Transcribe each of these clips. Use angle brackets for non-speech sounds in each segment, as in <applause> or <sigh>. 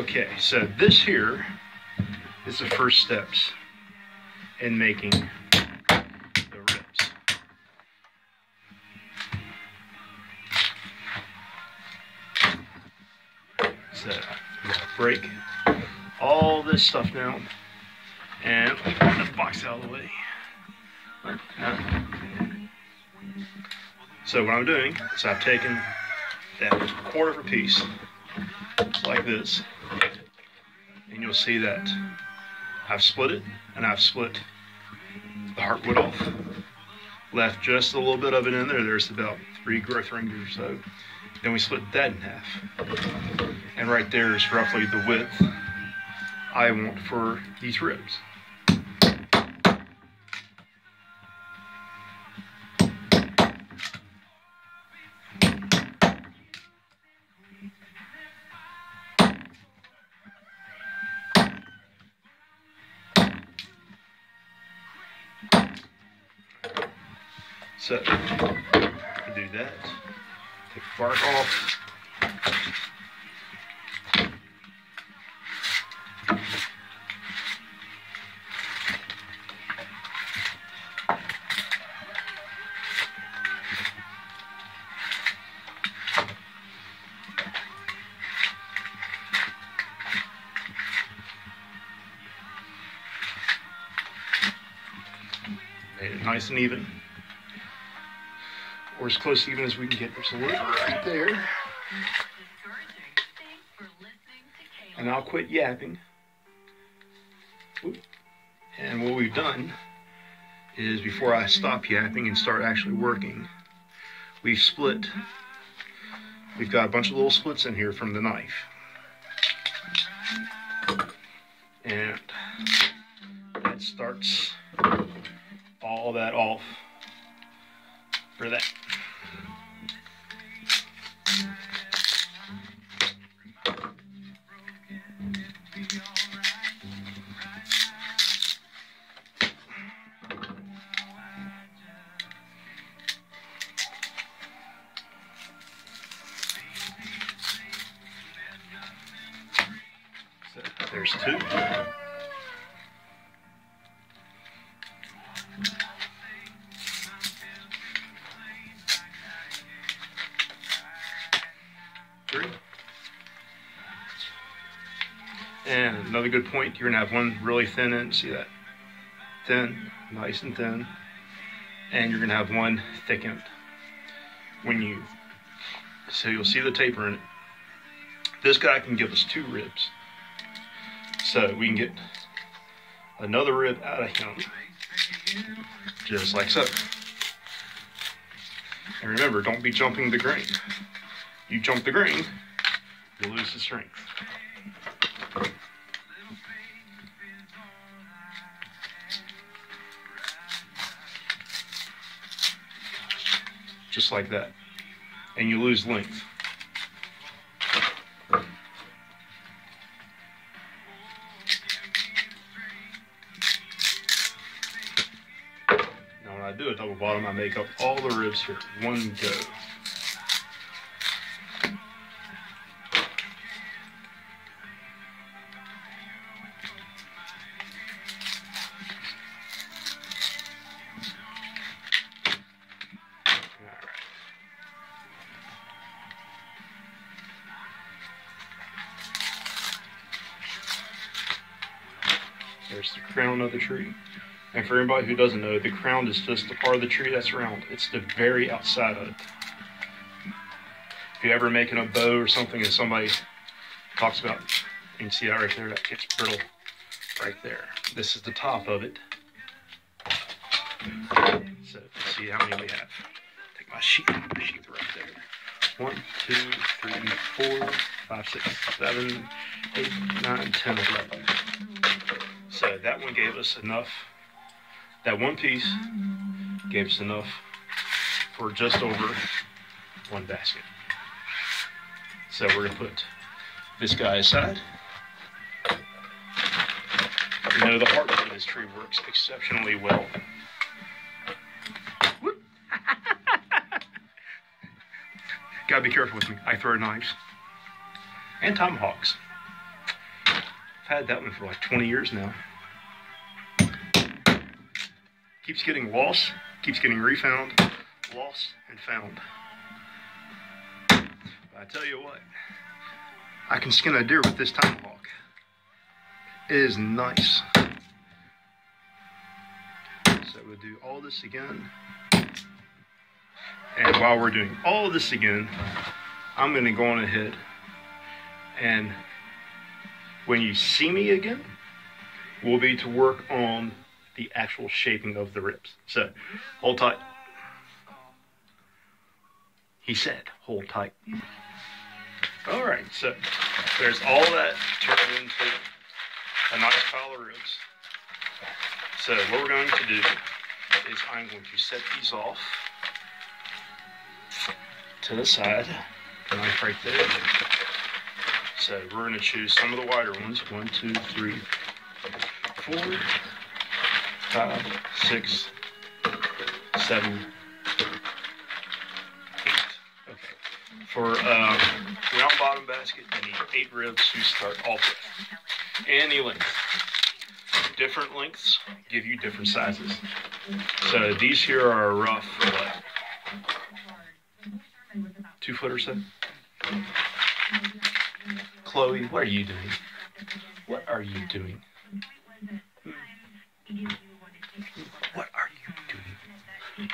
Okay, so this here is the first steps in making the ribs. So, break all this stuff down and get the box out of the way. So what I'm doing is I've taken that quarter of a piece like this you'll see that I've split it and I've split the heartwood off. Left just a little bit of it in there. There's about three growth rings or so. Then we split that in half. And right there is roughly the width I want for these ribs. Nice and even or as close even as we can get. There's a little right there. And I'll quit yapping. And what we've done is before I stop yapping and start actually working, we've split. We've got a bunch of little splits in here from the knife. Good point, you're gonna have one really thin end, see that? Thin, nice and thin. And you're gonna have one thick end. When you, so you'll see the taper in it. This guy can give us two ribs. So we can get another rib out of him, just like so. And remember, don't be jumping the grain. You jump the grain, you lose the strength. Like that. And you lose length. Now when I do a double bottom, I make up all the ribs here, one go. For anybody who doesn't know, the crown is just the part of the tree that's round. It's the very outside of it. If you're ever making a bow or something and somebody talks about, you can see that right there, that gets brittle right there. This is the top of it. So let's see how many we have. Take my sheet, my sheet right there. One, two, three, four, five, six, seven, eight, nine, ten, eleven. So that one gave us enough. That one piece gave us enough for just over one basket. So we're gonna put this guy aside. You know the heart of this tree works exceptionally well. <laughs> Gotta be careful with me. I throw knives and tomahawks. I've had that one for like 20 years now. Keeps getting lost, keeps getting refound, lost and found. But I tell you what, I can skin a deer with this tomahawk. It is nice. So we'll do all this again. And while we're doing all this again, I'm going to go on ahead and when you see me again, we'll be to work on the actual shaping of the ribs. So, hold tight. He said, hold tight. All right, so there's all that turned into a nice pile of ribs. So what we're going to do is I'm going to set these off to the side, knife right there. So we're going to choose some of the wider ones. One, two, three, four, five, six, seven, eight. Okay. For um, round bottom basket, you need eight ribs to start off with. Any length. Different lengths give you different sizes. So these here are rough, what? Two foot or so? Chloe, what are you doing? What are you doing? What are you doing?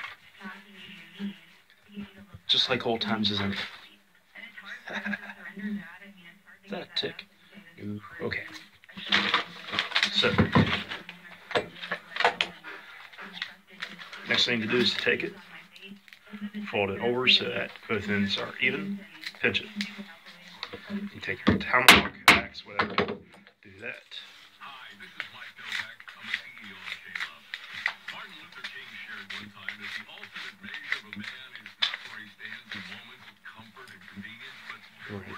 Just like old times, isn't it? <laughs> Is that a tick? Ooh, okay. So, next thing to do is to take it, fold it over so that both ends are even, pinch it. You take your tomahawk, axe, whatever, do that.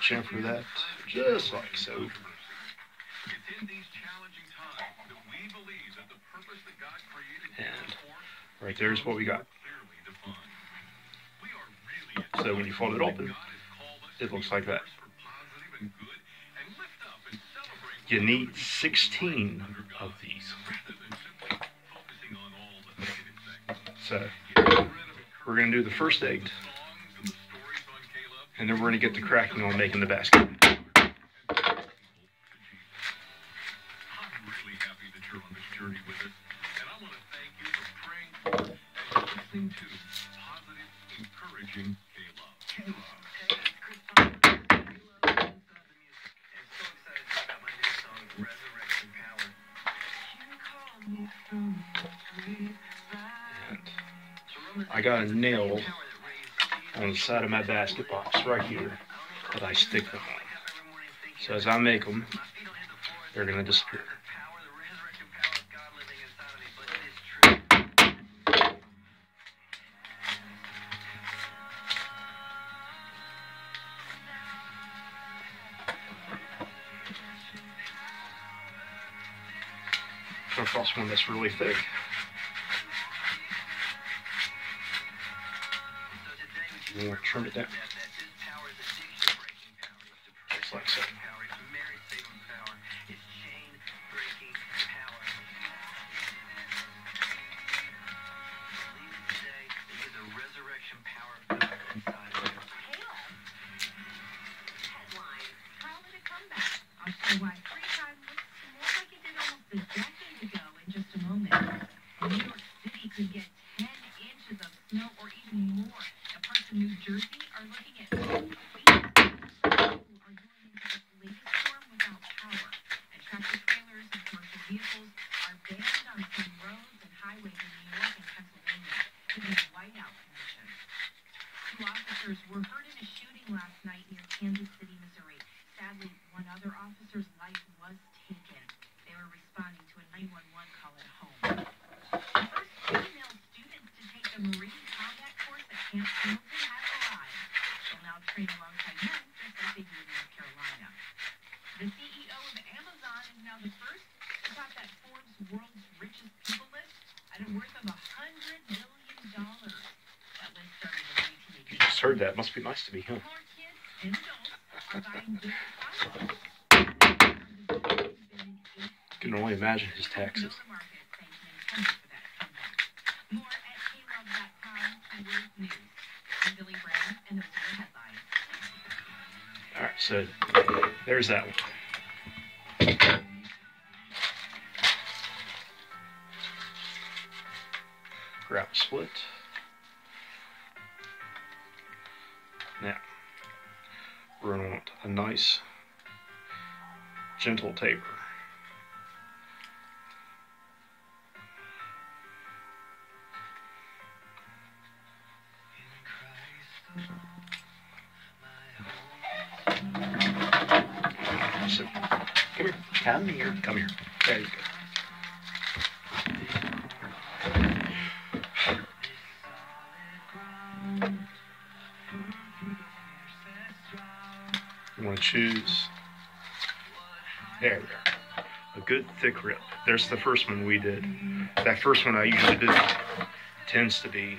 Chamfer that just like so. it's in these challenging times that we believe that the purpose that God created you And right there's what we got. clearly defined. We are really at So when you fold it open, God has called us it looks like that. for positive and good and lift up and celebrate You need 16 of these. rather than simply focusing on all the negative things. So Get rid of we're going to do the first eight, and then we're going to get the cracking on making the basket. To to I got a nail on the side of my basket box right here that I stick them on. So as I make them, they're going to disappear. Come across one that's really thick. And we'll trim it Must be nice to be in can only imagine his taxes. All right, so there's that one. Grab split. Gentle taper. So, come here. Come here. Come here. There you go. The first one we did. That first one I usually do tends to be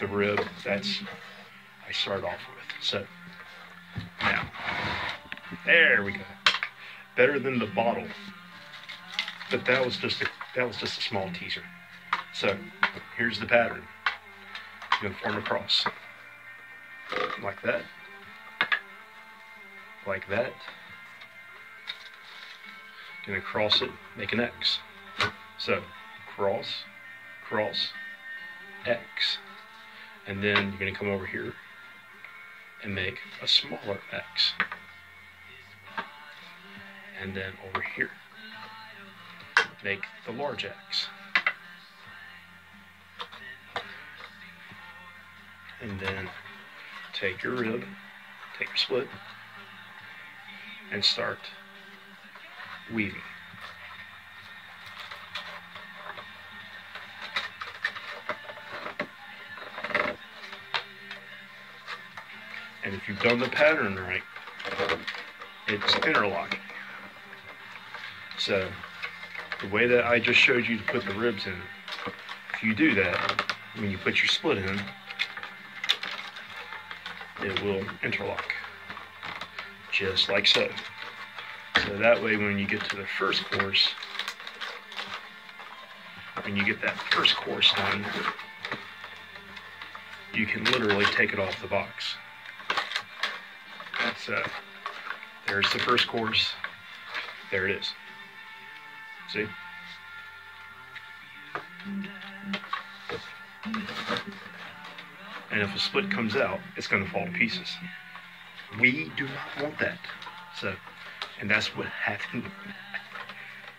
the rib. That's I start off with. So now, there we go. Better than the bottle, but that was just a, that was just a small teaser. So here's the pattern. You're gonna form a cross like that, like that. Gonna cross it, make an X. So cross, cross, X, and then you're gonna come over here and make a smaller X. And then over here, make the large X. And then take your rib, take your split, and start weaving. And if you've done the pattern right, it's interlocking. So the way that I just showed you to put the ribs in, if you do that, when you put your split in, it will interlock. Just like so. So that way when you get to the first course, when you get that first course done, you can literally take it off the box. So there's the first course. There it is. See? And if a split comes out, it's going to fall to pieces. We do not want that. So, and that's what <laughs> happened.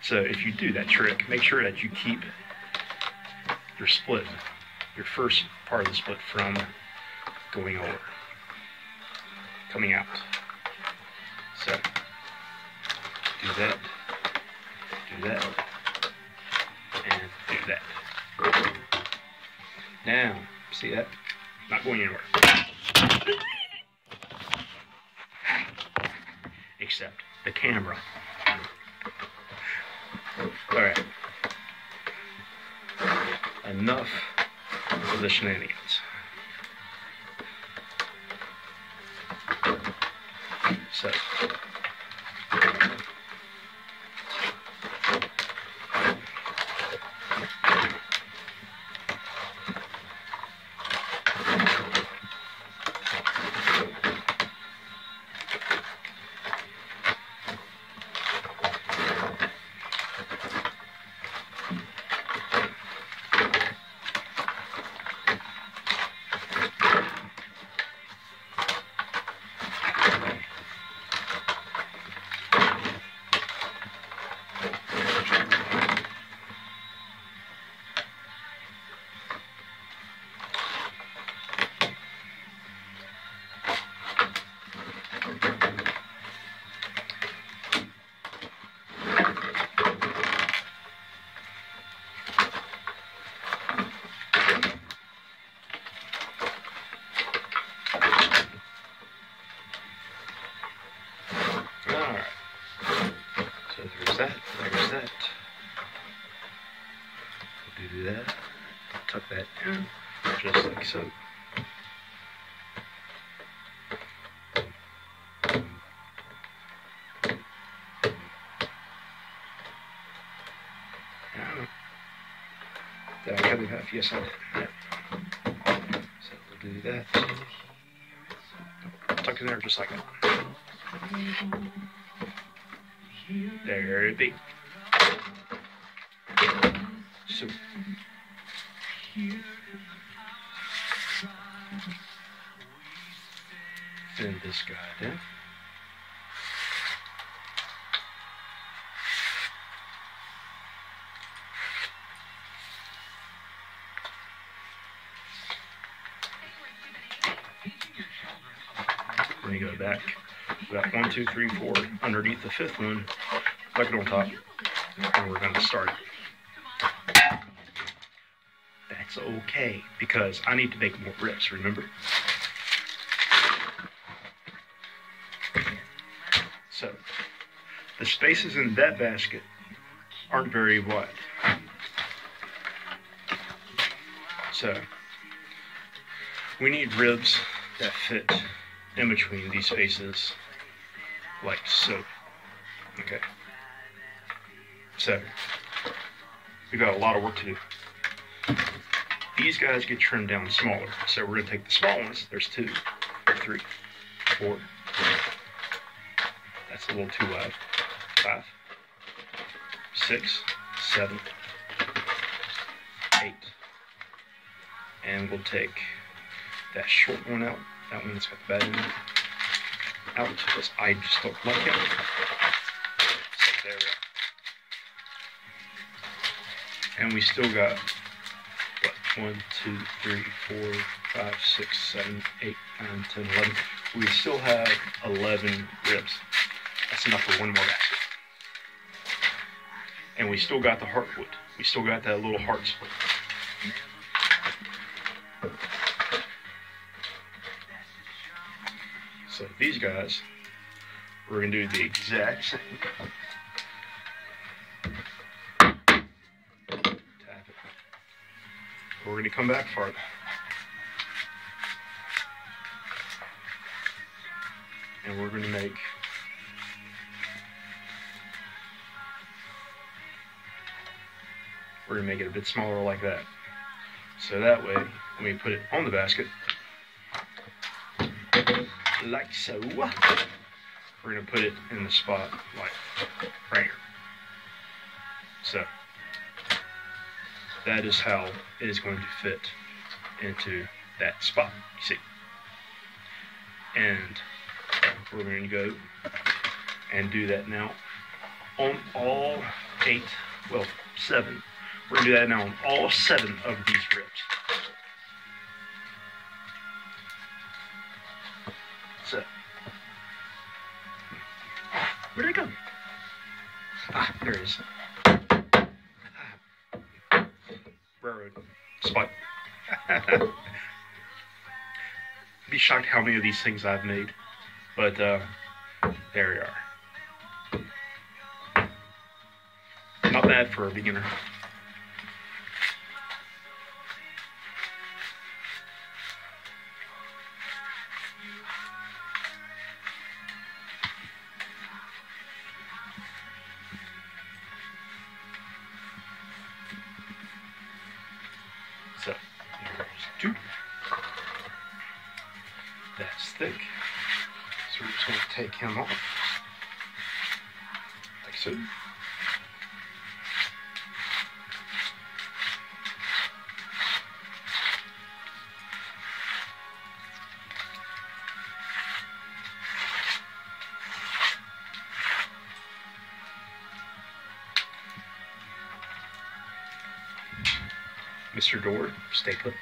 So if you do that trick, make sure that you keep your split, your first part of the split from going over, coming out. So do that, do that, and do that. Now, see that? Not going anywhere. Except the camera. All right. Enough of the shenanigans. just like so. There we have, we have yes on it. Yeah. So we'll do that. Tuck it in there just like that. There it be. So. This guy down. Then you go back. We got one, two, three, four underneath the fifth one. Tuck it on top. And we're gonna start. That's okay because I need to make more reps, remember? Spaces in that basket aren't very wide. So we need ribs that fit in between these spaces like so. Okay. So we've got a lot of work to do. These guys get trimmed down smaller. So we're gonna take the small ones. There's two, three, four. That's a little too wide. Five, six, seven, eight. And we'll take that short one out. That one that's got the bad end out because I just don't like it. So there we go. And we still got what one, two, three, four, five, six, seven, eight, nine, ten, eleven. We still have eleven ribs. That's enough for one more. And we still got the heartwood. We still got that little heart split. So these guys, we're gonna do the exact same. <laughs> Tap it. We're gonna come back farther. And we're gonna make gonna make it a bit smaller like that. So that way, when we put it on the basket, like so. We're gonna put it in the spot like right here. So that is how it is going to fit into that spot. You see, and we're going to go and do that now on all eight, well seven. We're gonna do that now on all seven of these ribs. So, where'd it go? Ah, there it is. Railroad spot. <laughs> Be shocked how many of these things I've made, but uh, there we are. Not bad for a beginner. Two. That's thick. So we're just going to take him off. Like so. Mr. Door, stay put.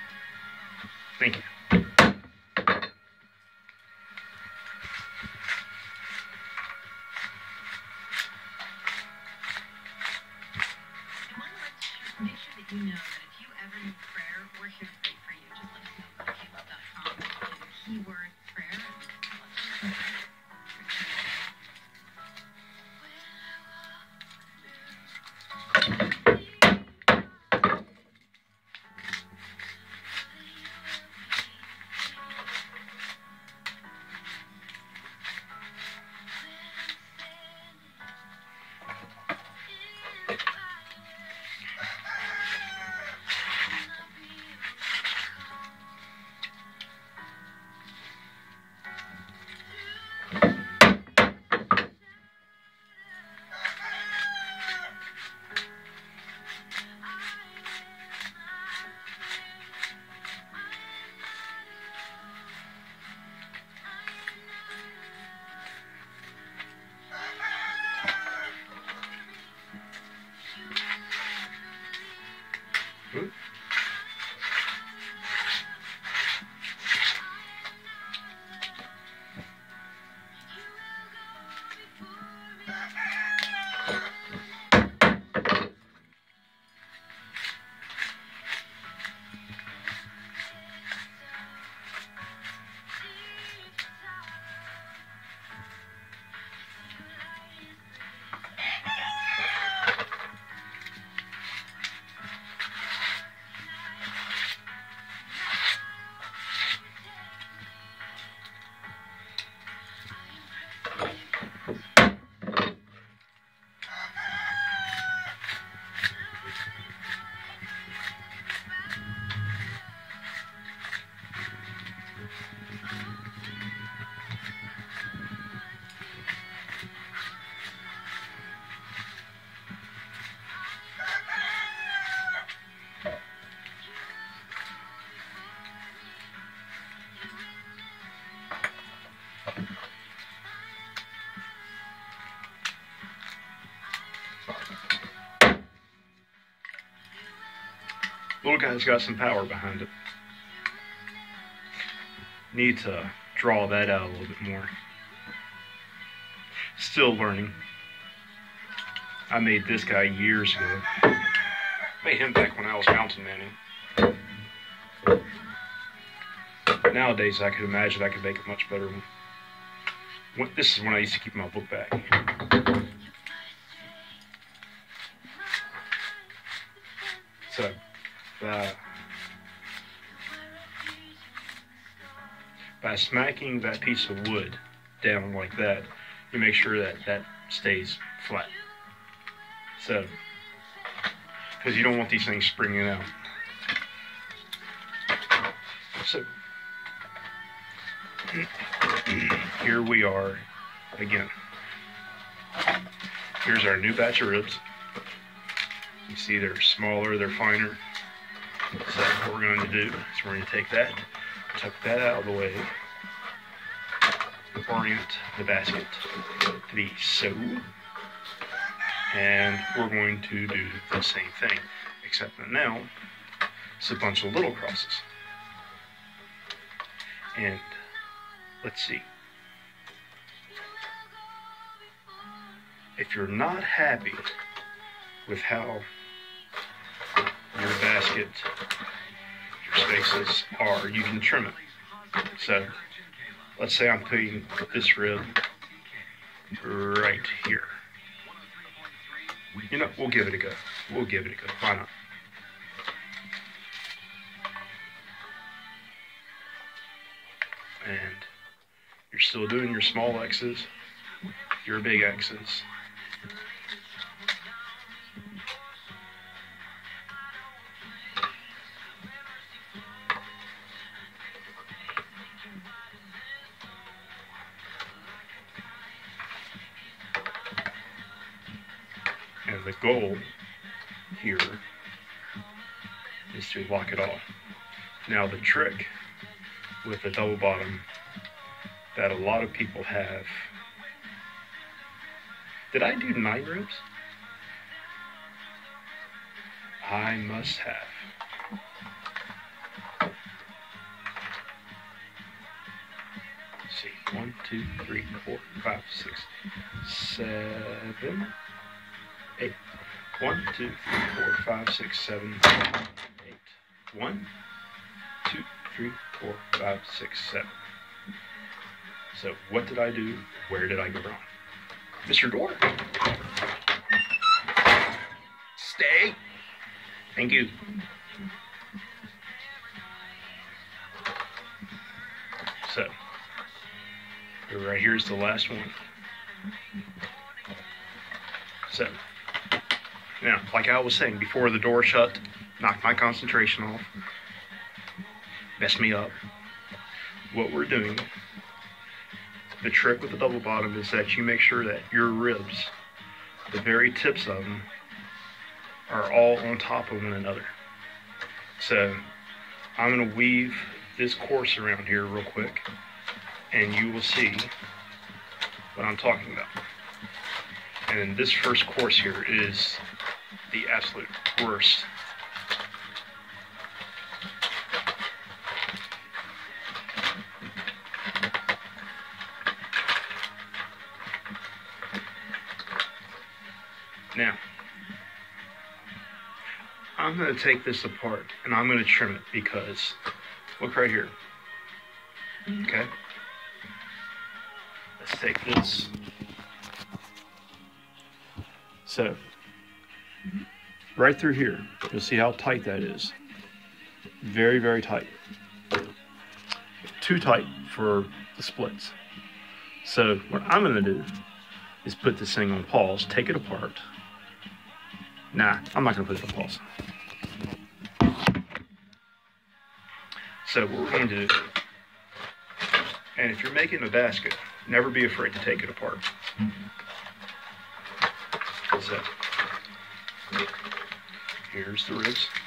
Little guy's got some power behind it. Need to draw that out a little bit more. Still learning. I made this guy years ago. Made him back when I was mountain manning. Nowadays, I could imagine I could make a much better one. This is when I used to keep my book bag. Smacking that piece of wood down like that, you make sure that that stays flat. So, because you don't want these things springing out. So, <clears throat> here we are again. Here's our new batch of ribs. You see they're smaller, they're finer. So what we're going to do is we're going to take that, tuck that out of the way, orient the basket to be so, and we're going to do the same thing, except that now it's a bunch of little crosses. And let's see. If you're not happy with how your basket, your spaces are, you can trim it. So, let's say I'm putting this rib right here. You know, we'll give it a go. We'll give it a go. Why not? And you're still doing your small X's, your big X's. Goal here is to lock it off. Now the trick with the double bottom that a lot of people have. Did I do nine ribs? I must have. See, one, two, three, four, five, six, seven, eight. One, two, three, four, five, six, seven, eight. One, two, three, four, five, six, seven. So what did I do? Where did I go wrong? Mr. Door. Stay. Thank you. So right here's the last one. So now, like I was saying before the door shut, knocked my concentration off, messed me up. What we're doing the trick with the double bottom is that you make sure that your ribs, the very tips of them, are all on top of one another. So I'm going to weave this course around here real quick and you will see what I'm talking about. And this first course here is the absolute worst. Now, I'm going to take this apart and I'm going to trim it because look right here. Okay? Let's take this. So, right through here, you'll see how tight that is. Very, very tight. Too tight for the splits. So, what I'm going to do is put this thing on pause, take it apart. Nah, I'm not going to put it on pause. So, what we're to do, and if you're making a basket, never be afraid to take it apart. So, here's the ribs.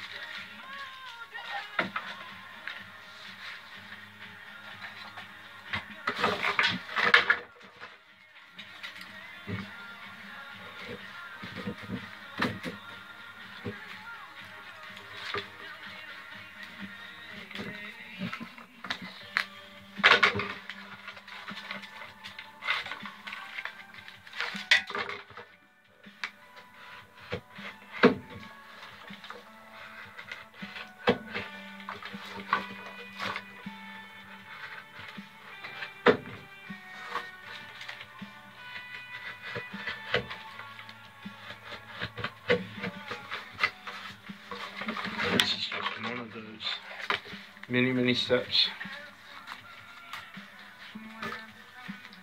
Many, steps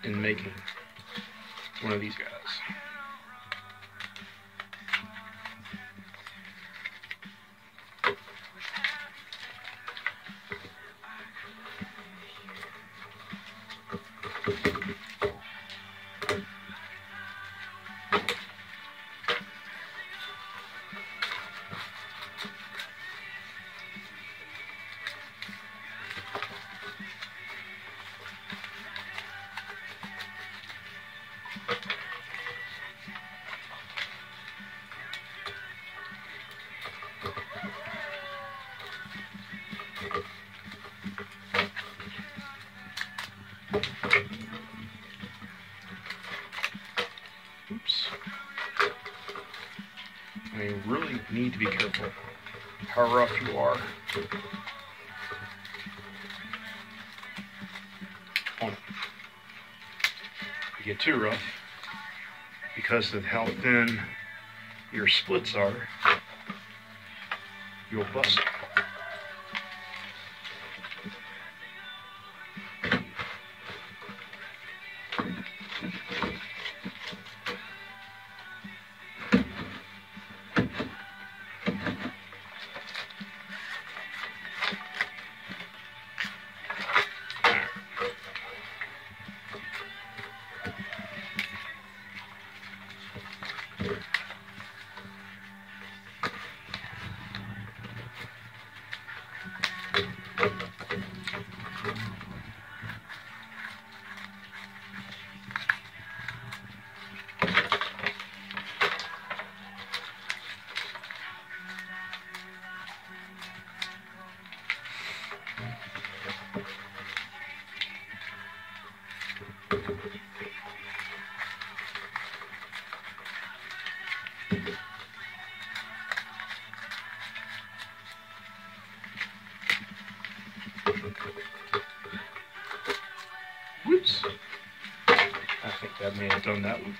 in making need to be careful how rough you are it. You get too rough, because of how thin your splits are, you'll bust. Whoops. Done that one.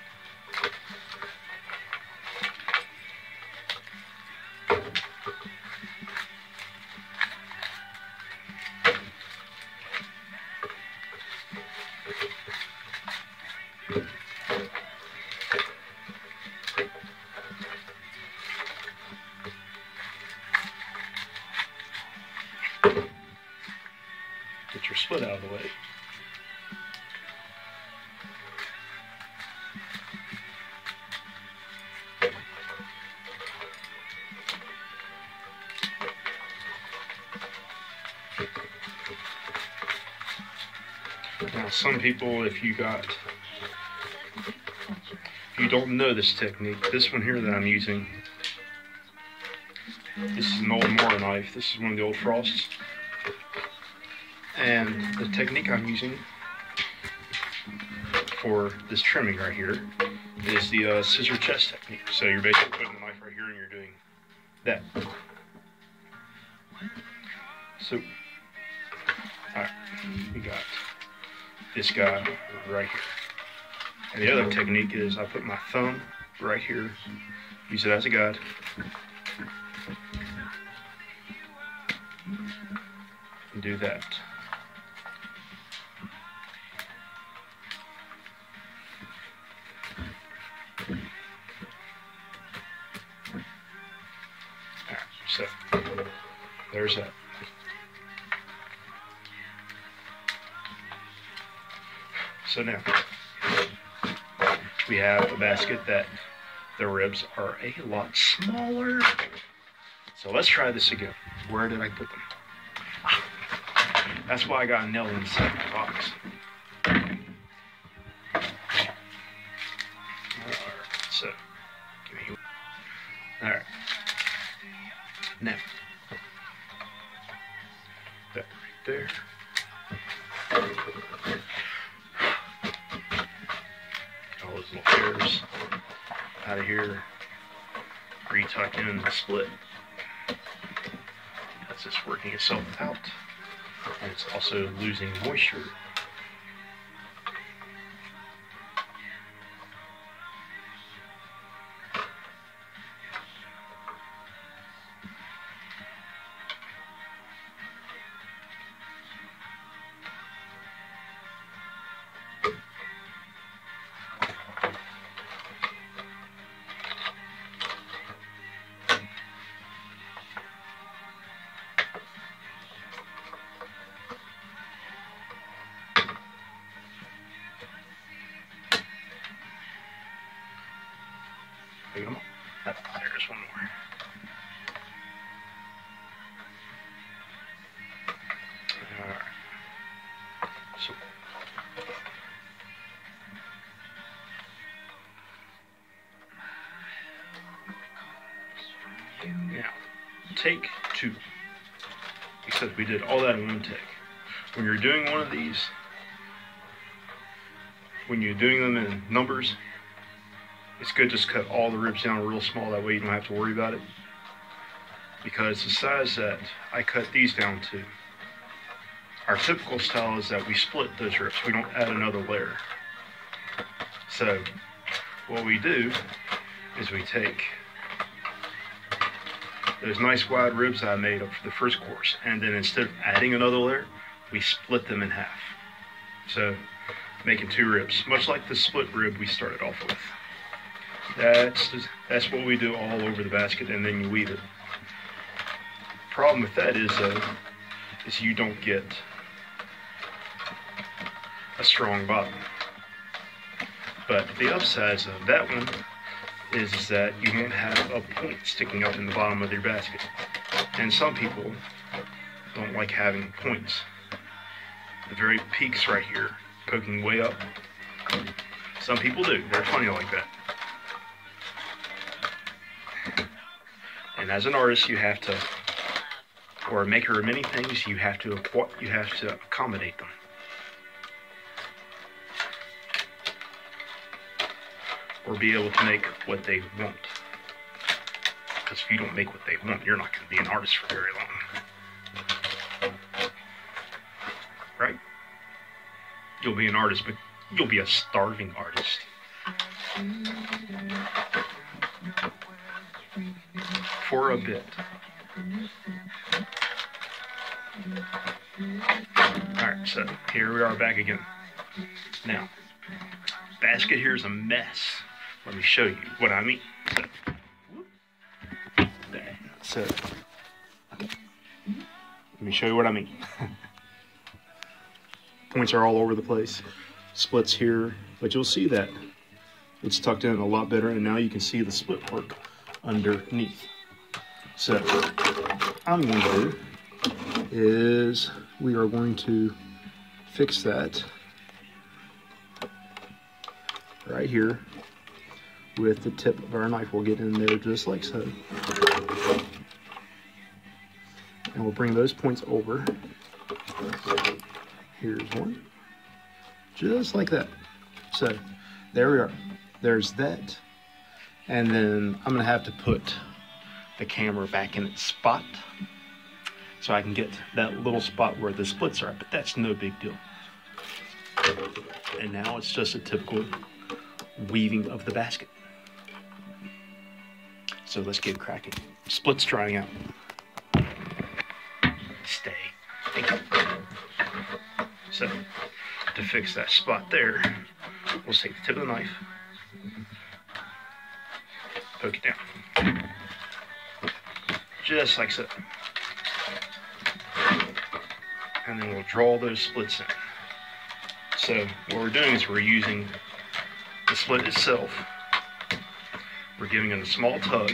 Get your split out of the way. Some people, if you got, if you don't know this technique, this one here that I'm using, this is an old Mora knife. This is one of the old Frosts. And the technique I'm using for this trimming right here is the uh, scissor chest technique. So you're basically putting the knife right here and you're doing that. So, alright, we got this guy right here. And the other technique is I put my thumb right here, use it as a guide. And do that. Basket that the ribs are a lot smaller. So let's try this again. Where did I put them? Ah, That's why I got nail inside the box. Losing moisture. Take two. Except we did all that in one take. When you're doing one of these, when you're doing them in numbers, it's good to just cut all the ribs down real small. That way you don't have to worry about it. Because the size that I cut these down to, our typical style is that we split those ribs. We don't add another layer. So what we do is we take those nice wide ribs I made up for the first course, and then instead of adding another layer, we split them in half. So making two ribs, much like the split rib we started off with. That's that's what we do all over the basket, and then you weave it. Problem with that is, uh, is you don't get a strong bottom. But the upsides of that one is, that you won't have a point sticking up in the bottom of your basket. And some people don't like having points. The very peaks right here, poking way up. Some people do. They're funny like that. And as an artist, you have to, or a maker of many things, you have to you have to accommodate them. Or be able to make what they want. Because if you don't make what they want, you're not going to be an artist for very long. Right? You'll be an artist, but you'll be a starving artist. For a bit. Alright, so here we are back again. Now, basket here is a mess. Let me show you what I mean. So, let me show you what I mean. <laughs> Points are all over the place. Splits here, but you'll see that it's tucked in a lot better, and now you can see the split work underneath. So, I'm going to do is we are going to fix that right here with the tip of our knife. We'll get in there just like so. And we'll bring those points over. Here's one. Just like that. So there we are. There's that. And then I'm to have to put the camera back in its spot so I can get that little spot where the splits are, but that's no big deal. And now it's just a typical weaving of the basket. So let's get cracking. Splits drying out. Stay. So, to fix that spot there, we'll take the tip of the knife, poke it down. Just like so. And then we'll draw those splits in. So what we're doing is we're using the split itself we're giving it a small tug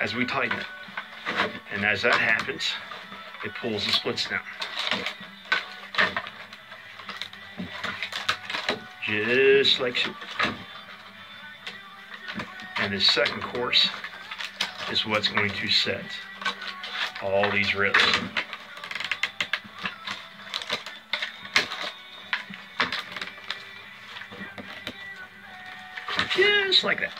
as we tighten it. And as that happens, it pulls the splits down. Just like so. And this second course is what's going to set all these ribs. Just like that.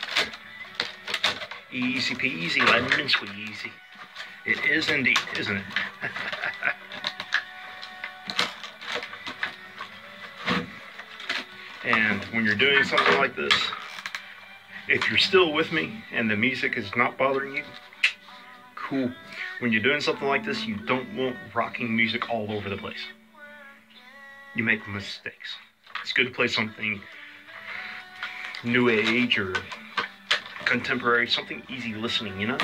Easy peasy, lemon squeezy. It is indeed, isn't it? <laughs> and when you're doing something like this, if you're still with me and the music is not bothering you, cool. When you're doing something like this, you don't want rocking music all over the place. You make mistakes. It's good to play something new age or contemporary, something easy listening, you know?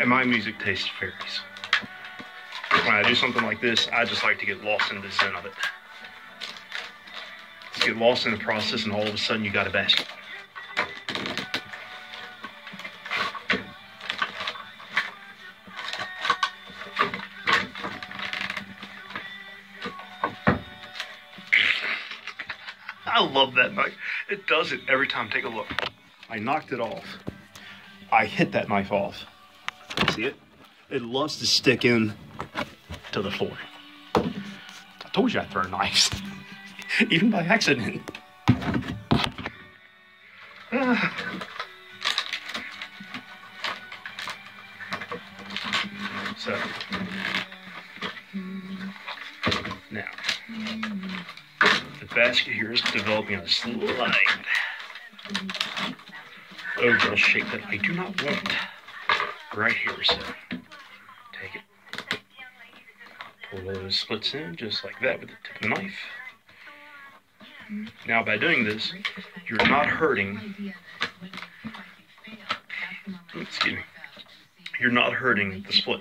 And my music taste varies. When I do something like this, I just like to get lost in the zen of it. Just get lost in the process, and all of a sudden you got a bass. <laughs> I love that. Mike. It does it every time. Take a look. I knocked it off. I hit that knife off. See it? It loves to stick in to the floor. I told you I'd throw knives, <laughs> even by accident. Slight oval shape that I do not want right here. So take it, pull those splits in just like that with the tip of the knife. Now by doing this, you're not hurting. Excuse me. You're not hurting the split.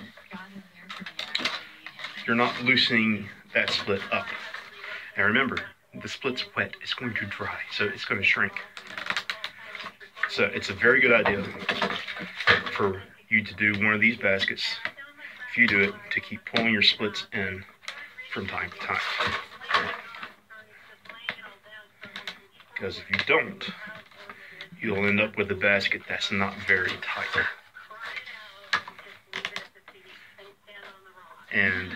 You're not loosening that split up. And remember, the split's wet. It's going to dry, so it's going to shrink. So it's a very good idea for you to do one of these baskets, if you do it, to keep pulling your splits in from time to time. Because if you don't, you'll end up with a basket that's not very tight. And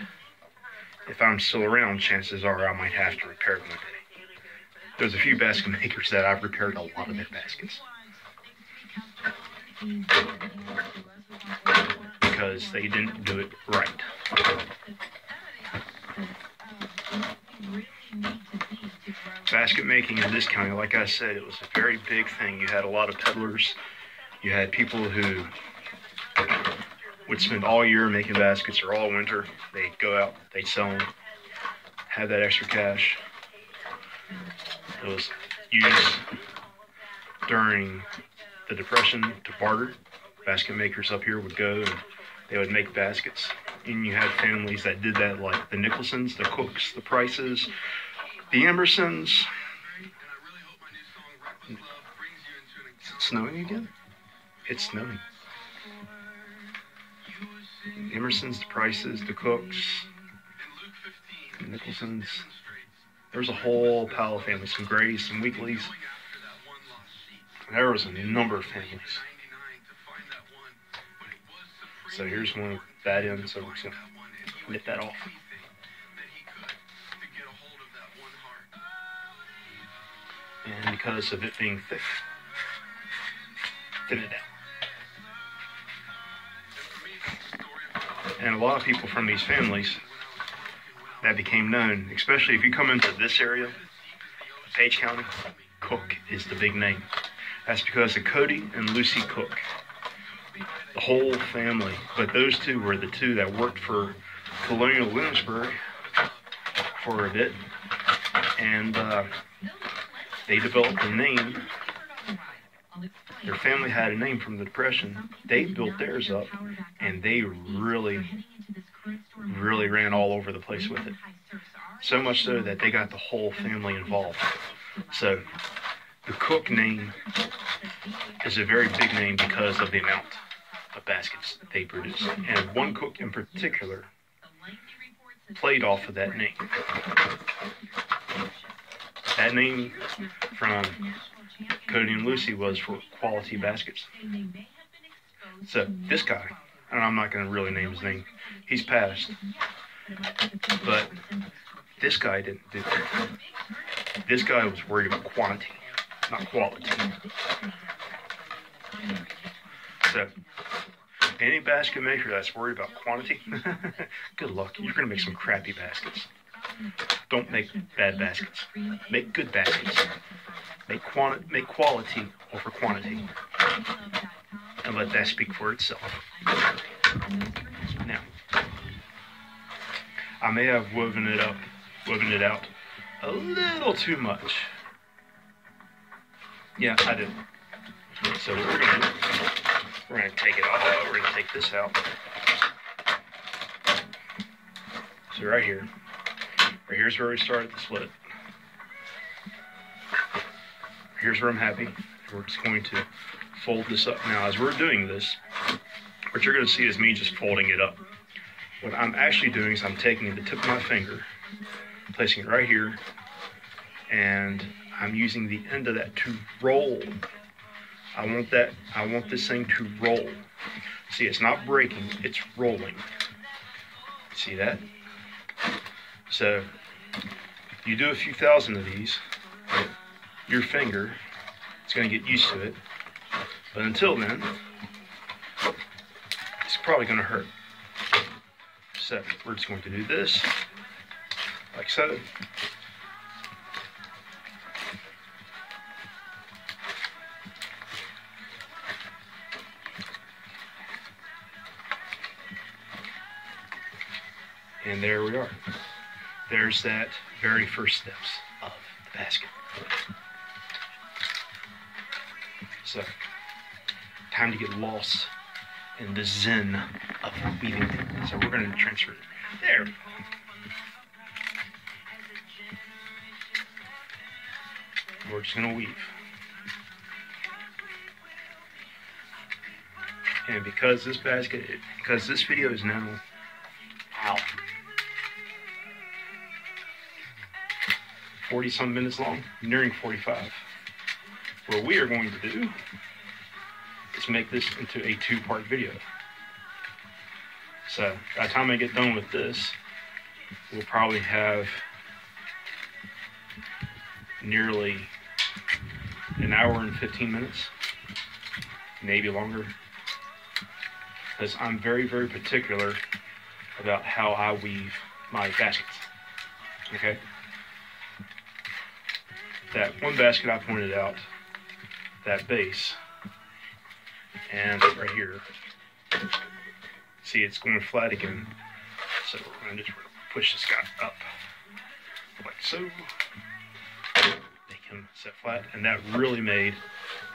if I'm still around, chances are I might have to repair one day. There's a few basket <laughs> makers that I've repaired a lot of their baskets. Because they didn't do it right. Basket making in this county, like I said, it was a very big thing. You had a lot of peddlers. You had people who would spend all year making baskets or all winter. They'd go out, they'd sell them, have that extra cash. It was used during the Depression to barter. Basket makers up here would go and they would make baskets. And you had families that did that, like the Nicholsons, the Cooks, the Prices, the Emersons. Snowing again? It's snowing. Emersons, the Prices, the Cooks, the Nicholsons. There's a whole pile of families, some Grays, some Weeklies. There was a number of families. So here's one with that in, so we're just gonna nip that off. And because of it being thick, thin it out. And a lot of people from these families that became known, especially if you come into this area, Page County, Cook is the big name. That's because of Cody and Lucy Cook. The whole family, but those two were the two that worked for Colonial Williamsburg for a bit, and uh, they developed the name. Their family had a name from the Depression. They built theirs up, and they really, really ran all over the place with it. So much so that they got the whole family involved. So the Cook name is a very big name because of the amount of baskets they produce. And one cook in particular played off of that name. That name from Cody and Lucy was for quality baskets. So this guy, and I'm not going to really name his name, he's passed. But this guy didn't do that. This guy was worried about quantity, not quality. So, any basket maker that's worried about quantity, <laughs> good luck. You're going to make some crappy baskets. Don't make bad baskets. Make good baskets. Make quantity, make quality over quantity, and let that speak for itself. Now, I may have woven it up, woven it out a little too much. Yeah, I did. So we're gonna we're gonna take it off. We're gonna take this out. So right here, right here's where we started the split. Here's where I'm happy. We're just going to fold this up. Now, as we're doing this, what you're gonna see is me just folding it up. What I'm actually doing is I'm taking the tip of my finger, placing it right here, and I'm using the end of that to roll. I want that, I want this thing to roll. See, it's not breaking, it's rolling. See that? So, you do a few thousand of these, your finger. It's going to get used to it. But until then, it's probably going to hurt. So, we're just going to do this, like so. And there we are. There's that very first steps of the basket. So, uh, time to get lost in the zen of weaving. So we're going to transfer it. There. We're just going to weave. And because this basket, because this video is now out 40 some minutes long, nearing 45. What we are going to do is make this into a two part video. So by the time I get done with this, we'll probably have nearly an hour and 15 minutes, maybe longer. Because I'm very, very particular about how I weave my baskets. Okay? That one basket I pointed out, that base, and right here, see it's going flat again. So we're going to just push this guy up, like so. Make him set flat, and that really made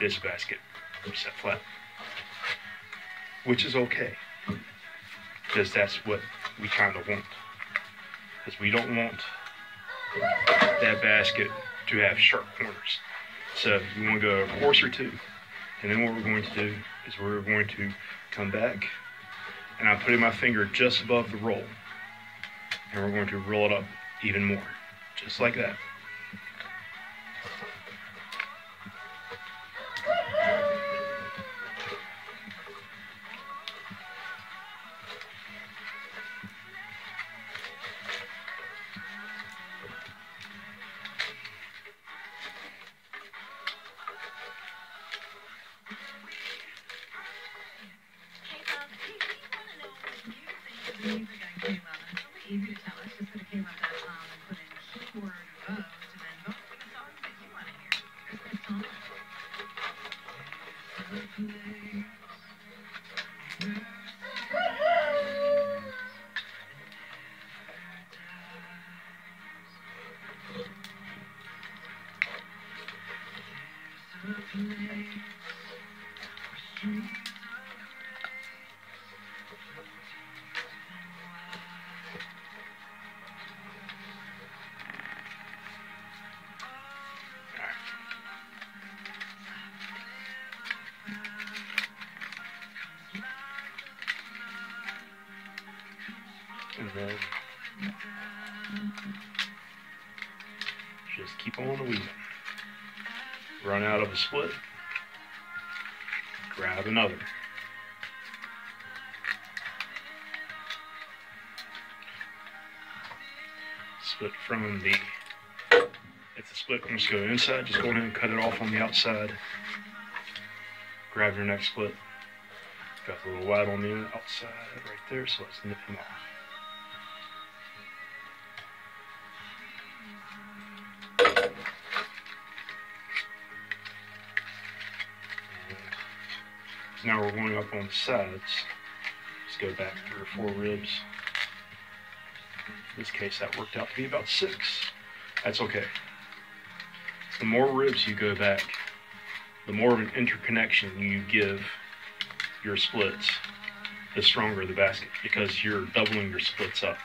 this basket set flat, which is okay because that's what we kind of want. Because we don't want that basket to have sharp corners. So we want to go a course or two. And then what we're going to do is we're going to come back and I'm putting my finger just above the roll. And we're going to roll it up even more. Just like that. Split. Grab another. Split from the if the split wants to go inside, just go ahead and cut it off on the outside. Grab your next split. Got the little wide on the outside right there, so let's nip him off. Now we're going up on the sides. Let's go back three or four ribs. In this case, that worked out to be about six. That's okay. The more ribs you go back, the more of an interconnection you give your splits, the stronger the basket because you're doubling your splits up.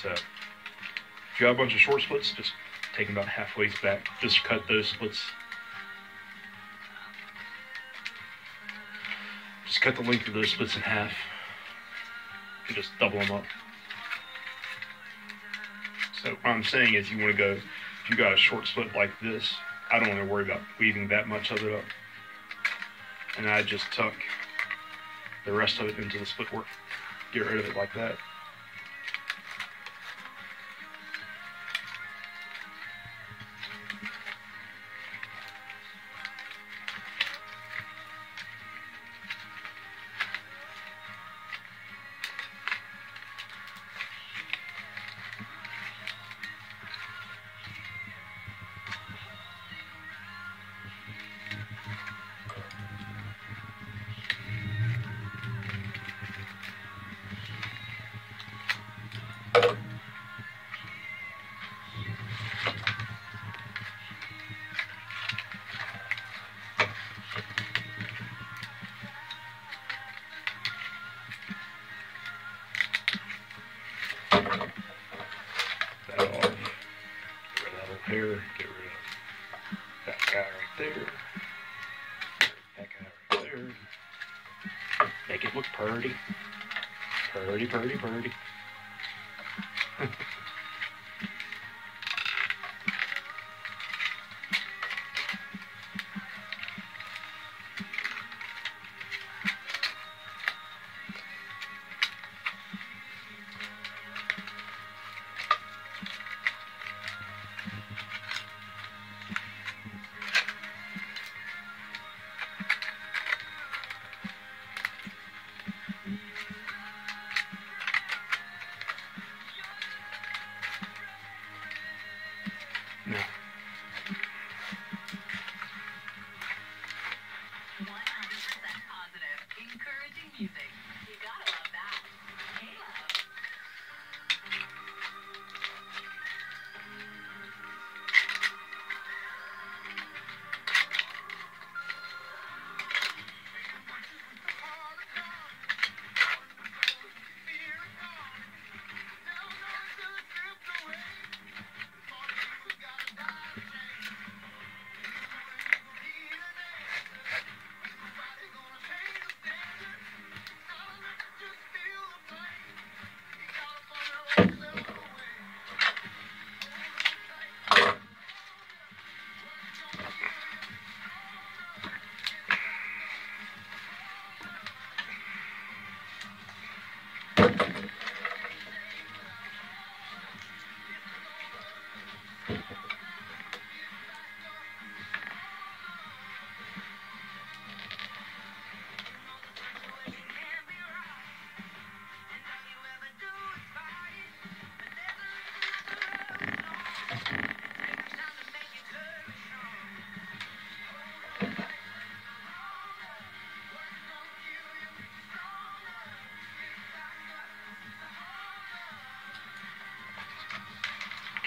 So, if you have a bunch of short splits, just take them about halfway back. Just cut those splits. Just cut the length of those splits in half and just double them up. So what I'm saying is you want to go, if you got a short split like this, I don't want to worry about weaving that much of it up. And I just tuck the rest of it into the split work. Get rid of it like that. that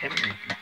come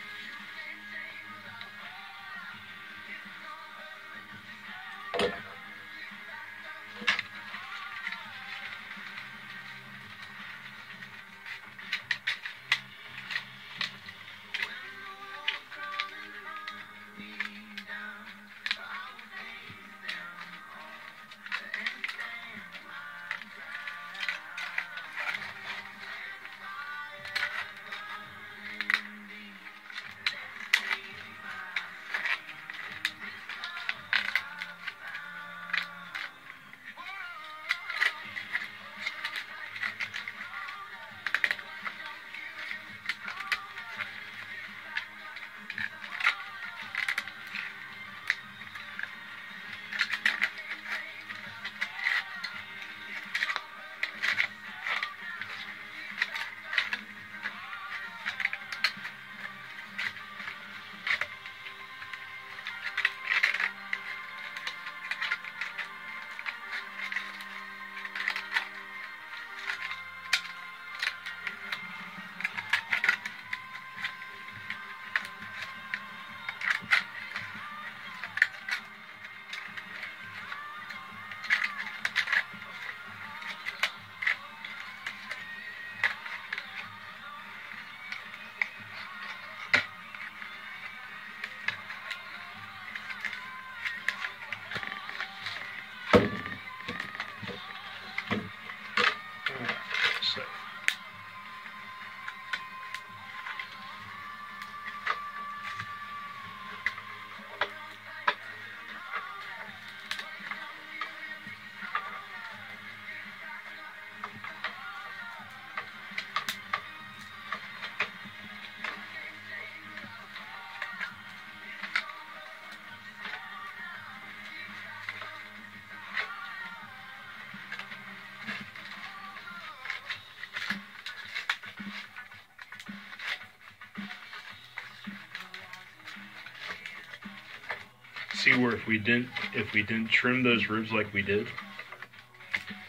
see where if we didn't if we didn't trim those ribs like we did,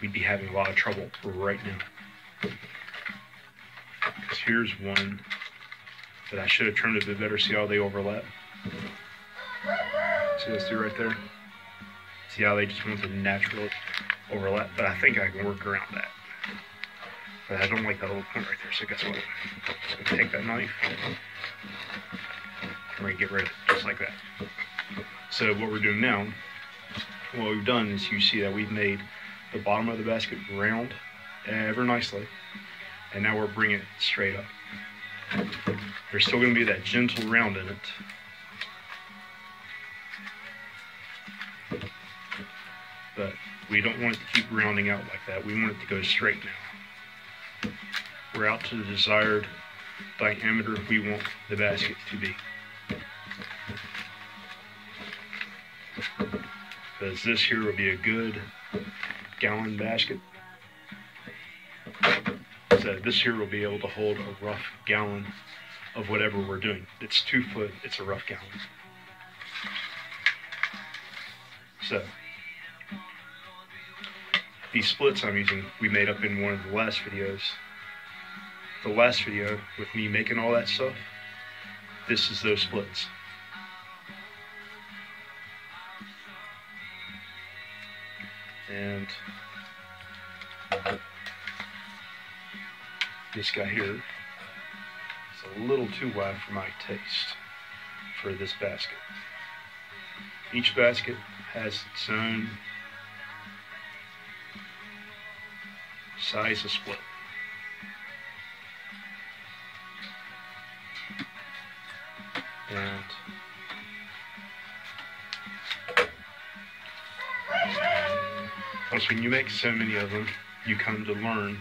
we'd be having a lot of trouble right now. Because here's one that I should have trimmed a bit better. See how they overlap? See those two right there? See how they just went to natural overlap? But I think I can work around that. But I don't like that little point right there. So guess what? I'm gonna take that knife. We're gonna get rid of it just like that. So what we're doing now, what we've done is you see that we've made the bottom of the basket round ever nicely. And now we're bringing it straight up. There's still going to be that gentle round in it. But we don't want it to keep rounding out like that. We want it to go straight now. We're out to the desired diameter we want the basket to be. Because this here will be a good gallon basket. So this here will be able to hold a rough gallon of whatever we're doing. It's two foot, it's a rough gallon. So these splits I'm using, we made up in one of the last videos. The last video with me making all that stuff, this is those splits. And this guy here is a little too wide for my taste for this basket. Each basket has its own size of split. And plus when you make so many of them, you come to learn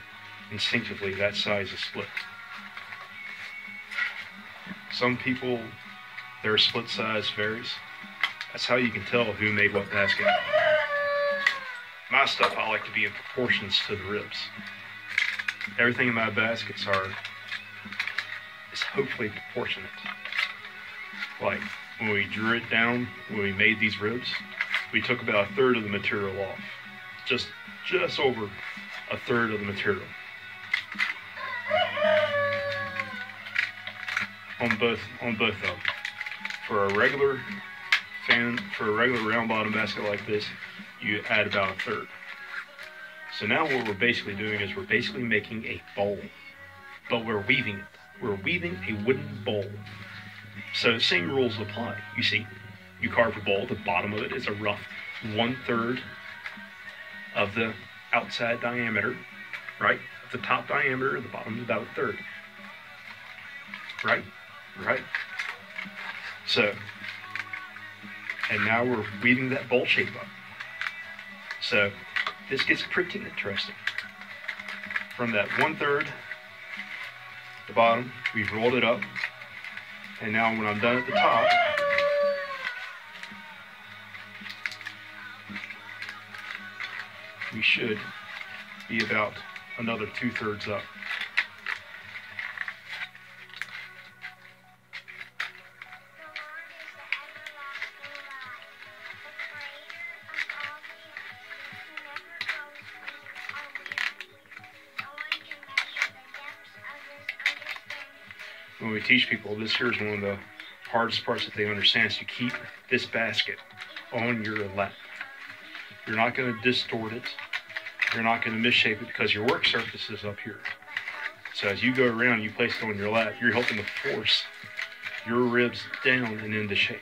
instinctively that size is split. Some people, their split size varies. That's how you can tell who made what basket. My stuff, I like to be in proportions to the ribs. Everything in my baskets are is hopefully proportionate. Like when we drew it down, when we made these ribs, we took about a third of the material off. Just just over a third of the material. On both on both of them. For a regular fan for a regular round bottom basket like this, you add about a third. So now what we're basically doing is we're basically making a bowl, but we're weaving it. We're weaving a wooden bowl. So same rules apply. You see, you carve a bowl, the bottom of it is a rough one third of the outside diameter, right? The top diameter, the bottom is about a third. Right? Right? So, and now we're weaving that bowl shape up. So, this gets pretty interesting. From that one third, the bottom, we've rolled it up. And now when I'm done at the top, should be about another two thirds up. When we teach people, this here is one of the hardest parts that they understand is to keep this basket on your lap. You're not going to distort it. You're not going to misshape it because your work surface is up here. So as you go around, you place it on your lap, you're helping to force your ribs down and into shape.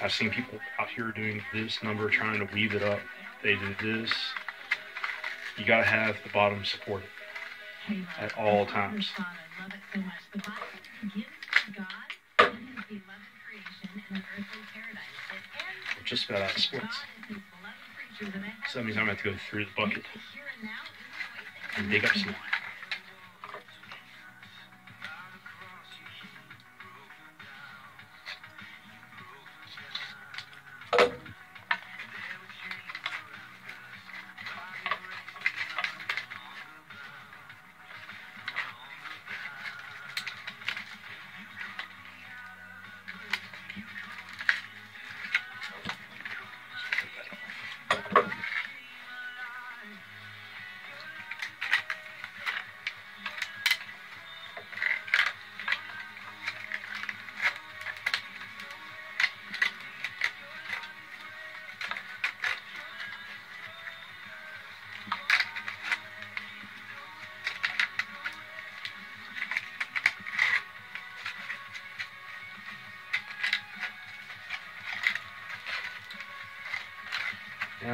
I've seen people out here doing this number, trying to weave it up. They do this. You got to have the bottom supported at all times. We're just about out of splits. So that means I'm going to have to go through the bucket and dig up some.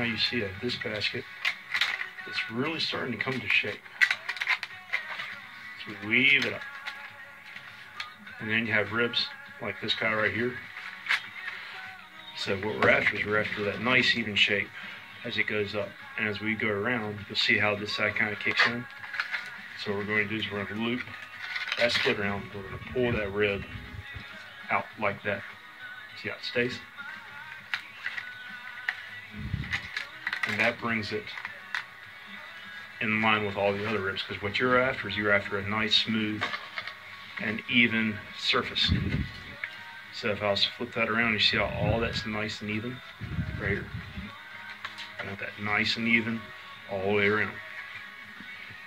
You see that this basket is really starting to come to shape. So we weave it up. And then you have ribs like this guy right here. So what we're after is we're after that nice even shape as it goes up. And as we go around, you'll see how this side kind of kicks in. So what we're going to do is we're going to loop that split around. We're going to pull that rib out like that. See how it stays? And that brings it in line with all the other ribs because what you're after is you're after a nice, smooth, and even surface. So if I was to flip that around, you see how all that's nice and even right here. I want that nice and even all the way around.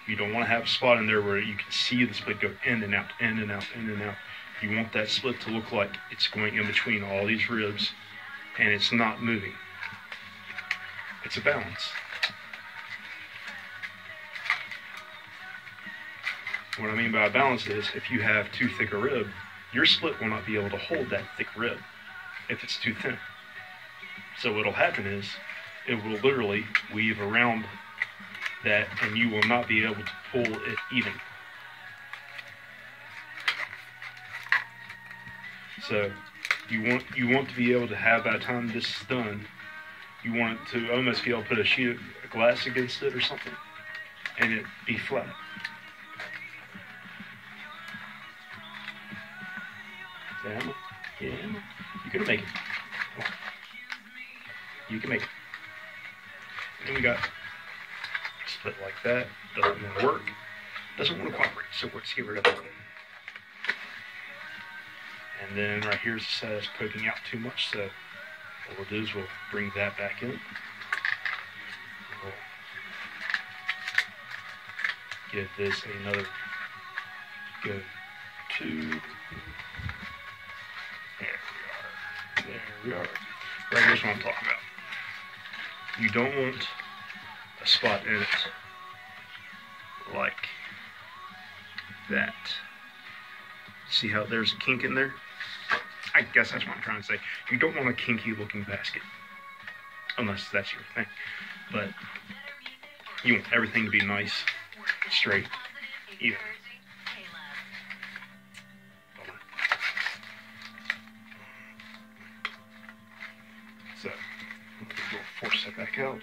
You don't want to have a spot in there where you can see the split go in and out, in and out, in and out. You want that split to look like it's going in between all these ribs and it's not moving. It's a balance. What I mean by a balance is if you have too thick a rib, your split will not be able to hold that thick rib if it's too thin. So what'll happen is it will literally weave around that and you will not be able to pull it even. So you want you want to be able to have by the time this is done, you want to almost be able to put a sheet of glass against it or something and it be flat. Yeah, yeah, you can make it. You can make it. And we got split like that. Doesn't want to work. Doesn't want to cooperate, so let's get rid of it. And then right here's the side that's poking out too much, so what we'll do is we'll bring that back in. We'll give this another go to there we are. There Right here's what I'm talking about. You don't want a spot in it like that. See how there's a kink in there? Guess that's what I'm trying to say. You don't want a kinky looking basket. Unless that's your thing. But you want everything to be nice, straight, even. So we'll force that back out,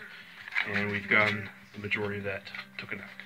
and we've gotten the majority of that taken out.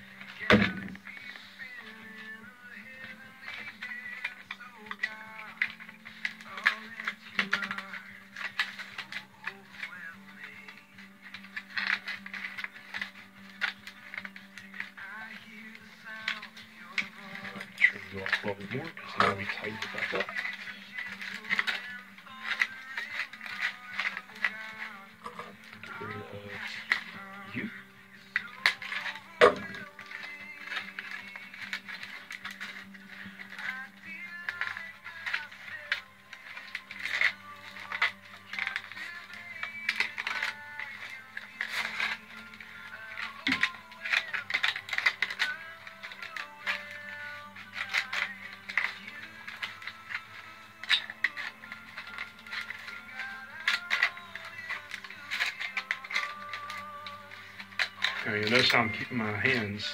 Notice I'm keeping my hands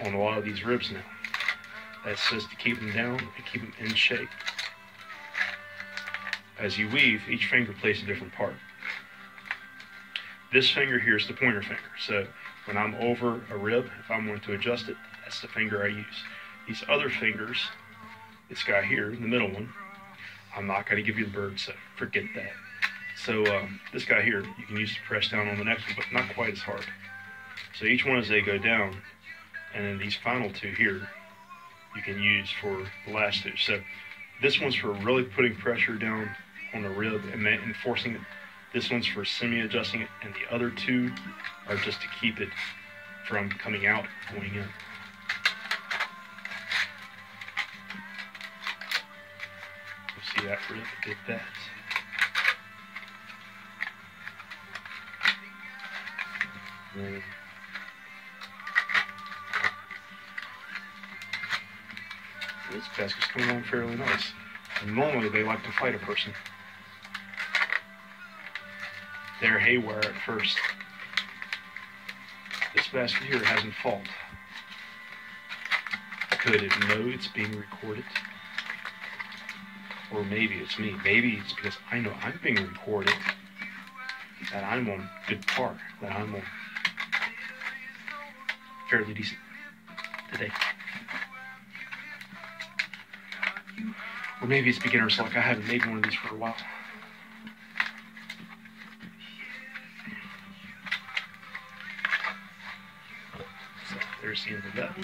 on a lot of these ribs now. That's just to keep them down and keep them in shape. As you weave, each finger plays a different part. This finger here is the pointer finger. So when I'm over a rib, if I'm going to adjust it, that's the finger I use. These other fingers, this guy here, the middle one, I'm not going to give you the bird, so forget that. So um, this guy here, you can use to press down on the next one, but not quite as hard. So each one as they go down, and then these final two here, you can use for the last two. So this one's for really putting pressure down on the rib and, ma- and forcing it. This one's for semi-adjusting it, and the other two are just to keep it from coming out, going in. See that rib did that. This basket's coming along fairly nice. Normally they like to fight a person. They're haywire at first. basket here hasn't fault. Could it know it's being recorded? Or maybe it's me. Maybe it's because I know I'm being recorded that I'm on good par, that I'm on fairly decent today. Or maybe it's beginner's luck. I haven't made one of these for a while. There's the end of that.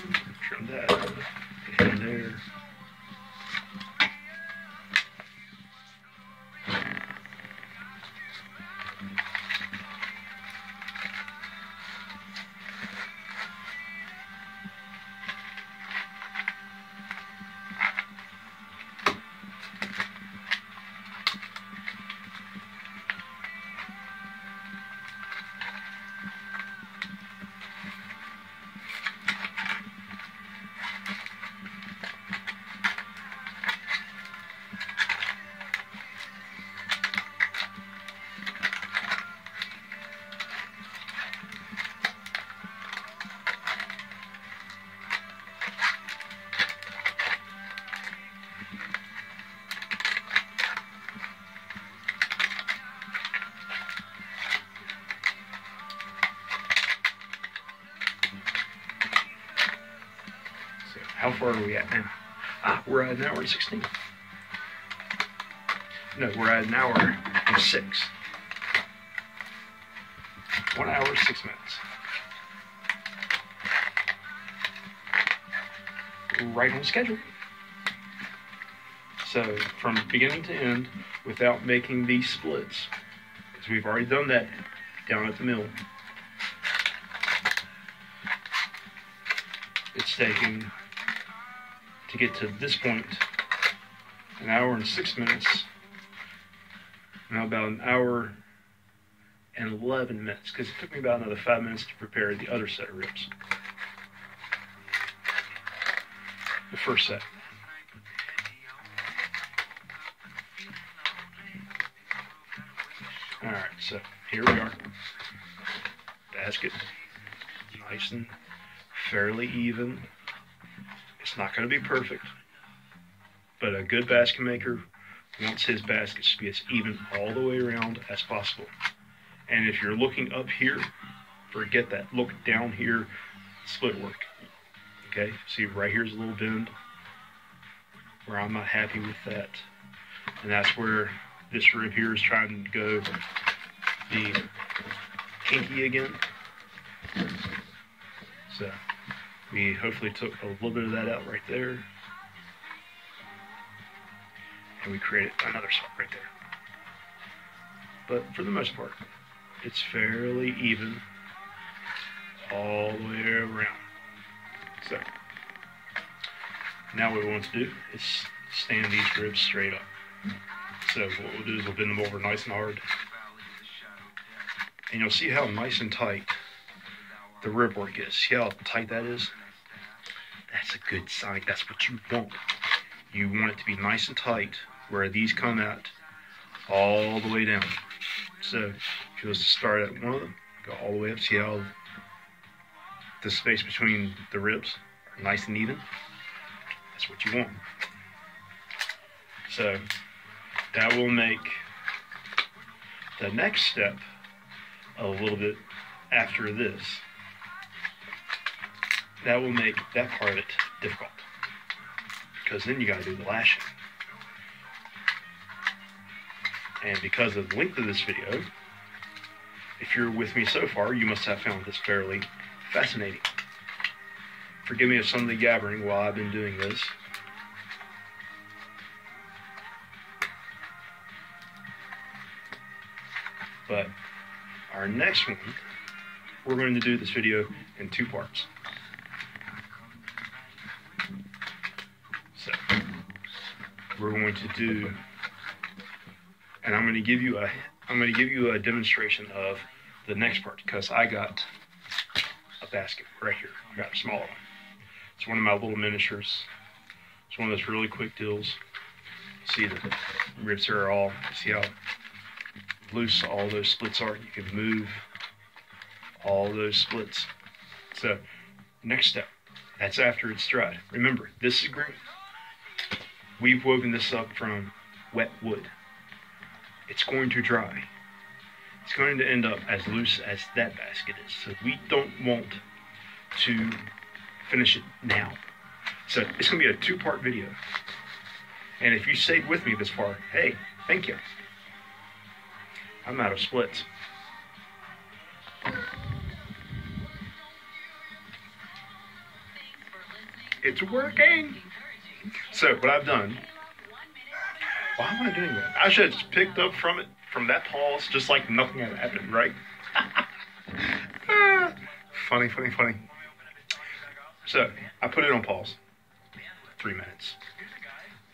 Trim that. And there. We're at an hour and 16. No, we're at an hour and six. One hour, six minutes. Right on schedule. So from beginning to end, without making these splits, because we've already done that down at the mill. It's taking to get to this point an hour and six minutes. Now about an hour and 11 minutes because it took me about another five minutes to prepare the other set of ribs. The first set. To be perfect, but a good basket maker wants his baskets to be as even all the way around as possible. And if you're looking up here, forget that. Look down here, split work. Okay, see right here's a little bend where I'm not happy with that. And that's where this rib here is trying to go be kinky again. So we hopefully took a little bit of that out right there. And we created another spot right there. But for the most part, it's fairly even all the way around. So now what we want to do is stand these ribs straight up. So what we'll do is we'll bend them over nice and hard. And you'll see how nice and tight the rib work is. See how tight that is? That's a good sign. That's what you want. You want it to be nice and tight where these come out all the way down. So if you was to start at one of them, go all the way up, see how the space between the ribs are nice and even? That's what you want. So that will make the next step a little bit after this. That will make that part of it difficult. Because then you got to do the lashing. And because of the length of this video, if you're with me so far, you must have found this fairly fascinating. Forgive me of some of the gabbering while I've been doing this. But our next one, we're going to do this video in two parts. So we're going to do, and I'm going to give you a, I'm going to give you a demonstration of the next part because I got a basket right here. I got a small one. It's one of my little miniatures. It's one of those really quick deals. See the ribs are all, see how loose all those splits are. You can move all those splits So, next step. That's after it's dried. Remember, this is green. We've woven this up from wet wood. It's going to dry. It's going to end up as loose as that basket is. So we don't want to finish it now. So it's going to be a two-part video. And if you stayed with me this far, hey, thank you. I'm out of splits. It's working. So what I've done. Why am I doing that? I should have picked up from it from that pause, just like nothing had happened, right? <laughs> Funny, funny, funny. So I put it on pause. Three minutes,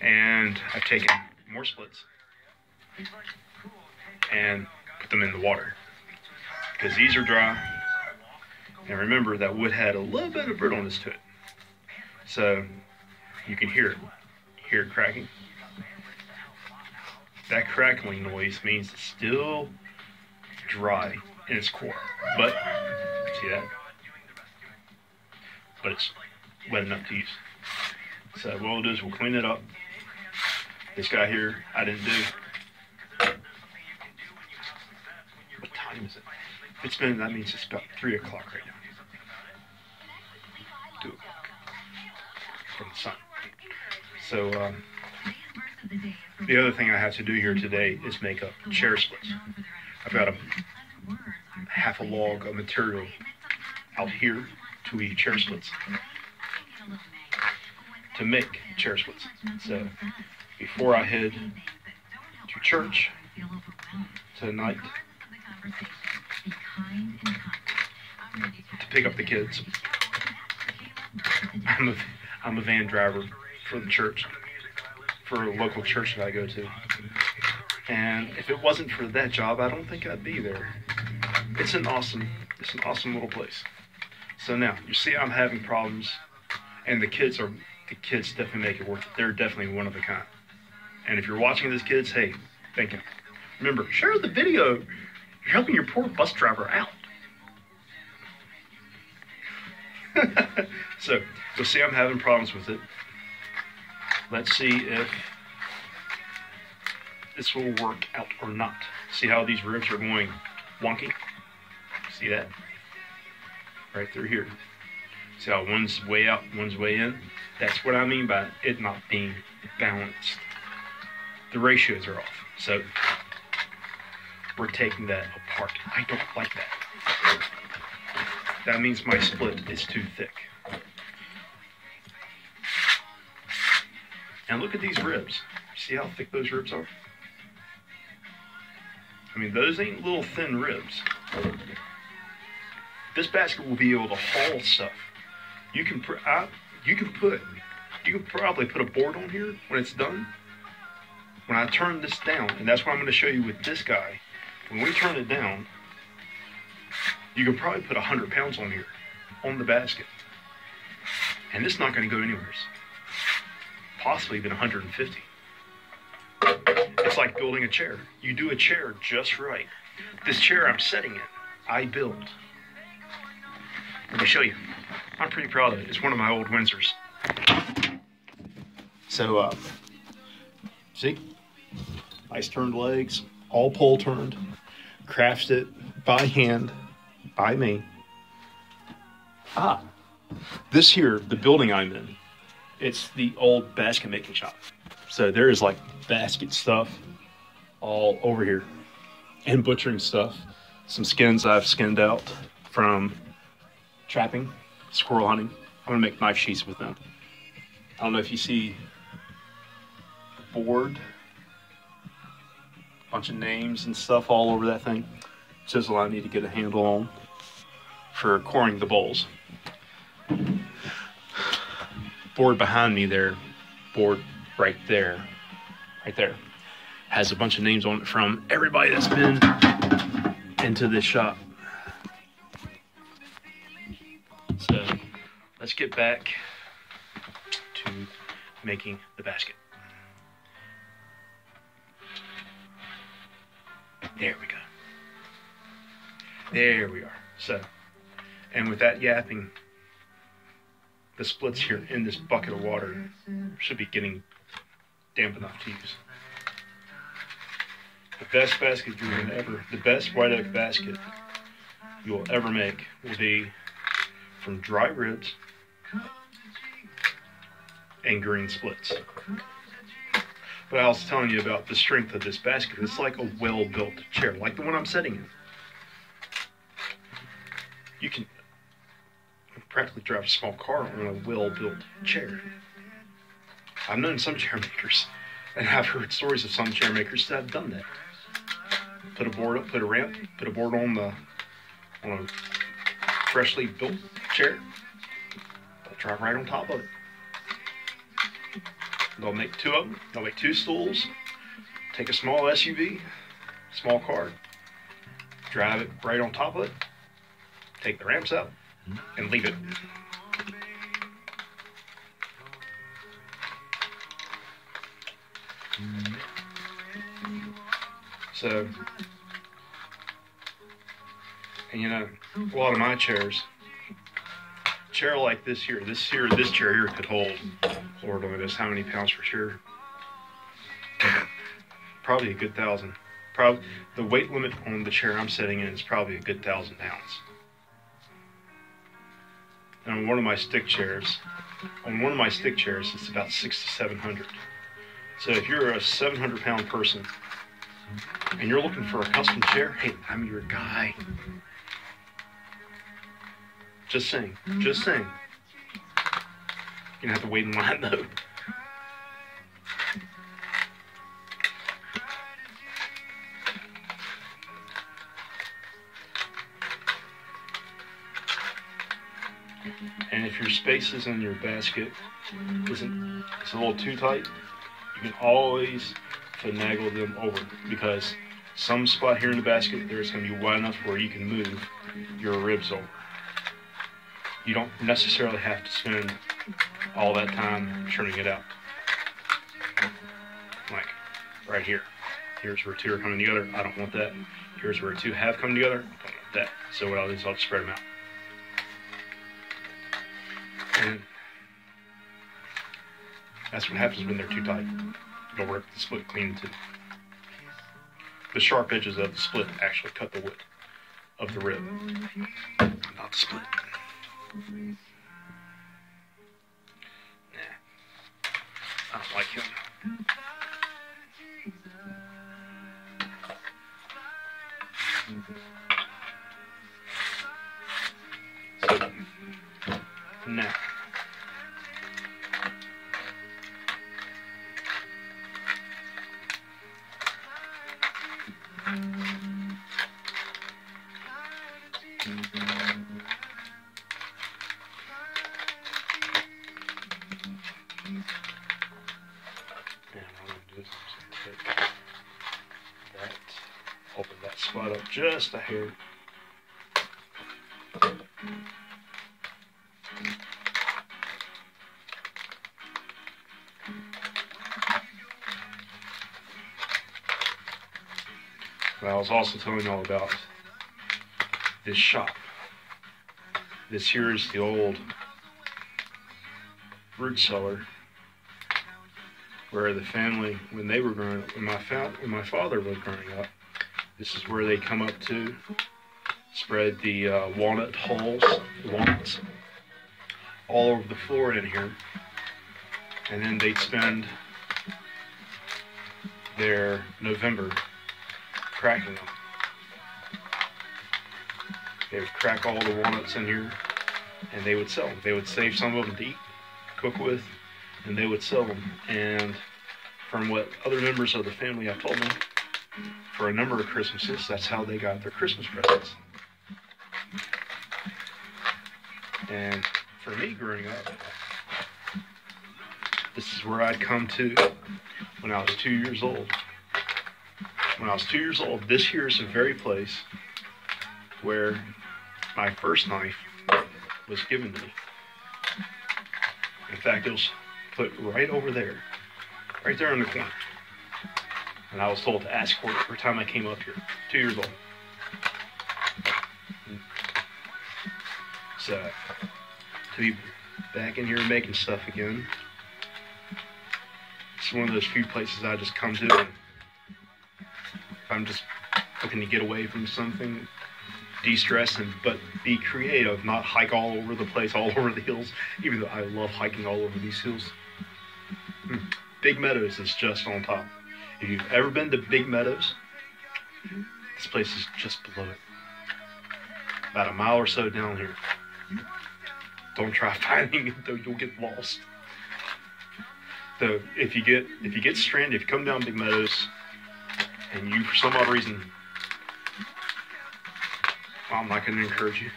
and I've taken more splits and put them in the water because these are dry. And remember that wood had a little bit of brittleness to it. So you can hear it. Hear it cracking. That crackling noise means it's still dry in its core. But see that? But it's wet enough to use. So what we'll do is we'll clean it up. This guy here I didn't do. What time is it? It's been that means it's about three o'clock right now. Two o'clock from the sun. So um, the other thing I have to do here today is make up chair splits. I've got a half a log of material out here to eat chair splits to make chair splits. So before I head to church tonight to pick up the kids, I'm a, I'm a van driver for the church, for a local church that I go to. And if it wasn't for that job, I don't think I'd be there. It's an awesome, it's an awesome little place. So now you see, I'm having problems, and the kids are the kids definitely make it worth it. They're definitely one of a kind. And if you're watching this, kids, hey, thank you. Remember, share the video. You're helping your poor bus driver out. <laughs> so you'll see I'm having problems with it. Let's see if this will work out or not. See how these ribs are going wonky? See that? Right through here. See how one's way out, one's way in? That's what I mean by it not being balanced. The ratios are off. So we're taking that apart. I don't like that. That means my split is too thick. And look at these ribs. See how thick those ribs are? I mean, those ain't little thin ribs. This basket will be able to haul stuff. You can, pr- I, you can put, you can probably put a board on here when it's done. When I turn this down, and that's what I'm going to show you with this guy. When we turn it down, you can probably put 100 pounds on here, on the basket. And it's not going to go anywhere. Possibly even 150. It's like building a chair. You do a chair just right. This chair I'm sitting in, I built. Let me show you. I'm pretty proud of it. It's one of my old Windsors. So, uh, see? Nice turned legs, all pole turned. Crafted by hand, by me. Ah, this here, the building I'm in, it's the old basket making shop. So there is like basket stuff all over here and butchering stuff. Some skins I've skinned out from trapping, squirrel hunting. I'm gonna make knife sheaths with them. I don't know if you see the board, a bunch of names and stuff all over that thing. Chisel I need to get a handle on for coring the bowls. Board behind me there, board right there, right there, has a bunch of names on it from everybody that's been into this shop. So let's get back to making the basket. There we go. There we are. So And with that yapping, the splits here in this bucket of water should be getting damp enough to use. The best basket you will ever, the best white oak basket you will ever make will be from dry ribs and green splits. But I was telling you about the strength of this basket. It's like a well-built chair, like the one I'm sitting in. You can practically drive a small car on a well-built chair. I've known some chair makers, and I've heard stories of some chair makers that have done that. Put a board up, put a ramp, put a board on the on a freshly built chair. They'll drive right on top of it. They'll make two of them. They'll make two stools. Take a small SUV, small car, drive it right on top of it. Take the ramps out and leave it. So, and you know, a lot of my chairs, chair like this here, this here, this chair here could hold, Lord only knows how many pounds for sure. <laughs> Probably a good thousand. Probably the weight limit on the chair I'm sitting in is probably a good thousand pounds. And on one of my stick chairs, on one of my stick chairs, it's about six to seven hundred. So if you're a 700 pound person and you're looking for a custom chair, hey, I'm your guy. Just saying. Just saying. You're gonna have to wait in line though. Your spaces in your basket isn't it's a little too tight, you can always finagle them over because some spot here in the basket there's going to be wide enough where you can move your ribs over. You don't necessarily have to spend all that time trimming it out. Like right here. Here's where two are coming together. I don't want that. Here's where two have come together. I don't want that. So what I'll do is I'll just spread them out. That's what happens when they're too tight. It'll rip the split clean too. The sharp edges of the split actually cut the wood of the rib, not the split. Nah. I don't like him. But I was also telling y'all about this shop. This here is the old root cellar where the family, when they were growing up, when my, fa- when my father was growing up, this is where they come up to spread the uh, walnut hulls, walnuts, all over the floor in here. And then they'd spend their November cracking them. They would crack all the walnuts in here and they would sell them. They would save some of them to eat, cook with, and they would sell them. And from what other members of the family have told me, for a number of Christmases, that's how they got their Christmas presents. And for me growing up, this is where I'd come to when I was two years old. When I was two years old, this here is the very place where my first knife was given to me. In fact, it was put right over there, right there in the corner. And I was told to ask for it every time I came up here, two years old. So to be back in here making stuff again. It's one of those few places I just come to if I'm just looking to get away from something, de-stress and but be creative, not hike all over the place, <laughs> all over the hills, even though I love hiking all over these hills. Hmm. Big Meadows is just on top. If you've ever been to Big Meadows, this place is just below it. About a mile or so down here. Don't try <laughs> finding it though, you'll get lost. So if you get if you get stranded, if you come down Big Meadows and you for some odd reason I'm not gonna encourage you.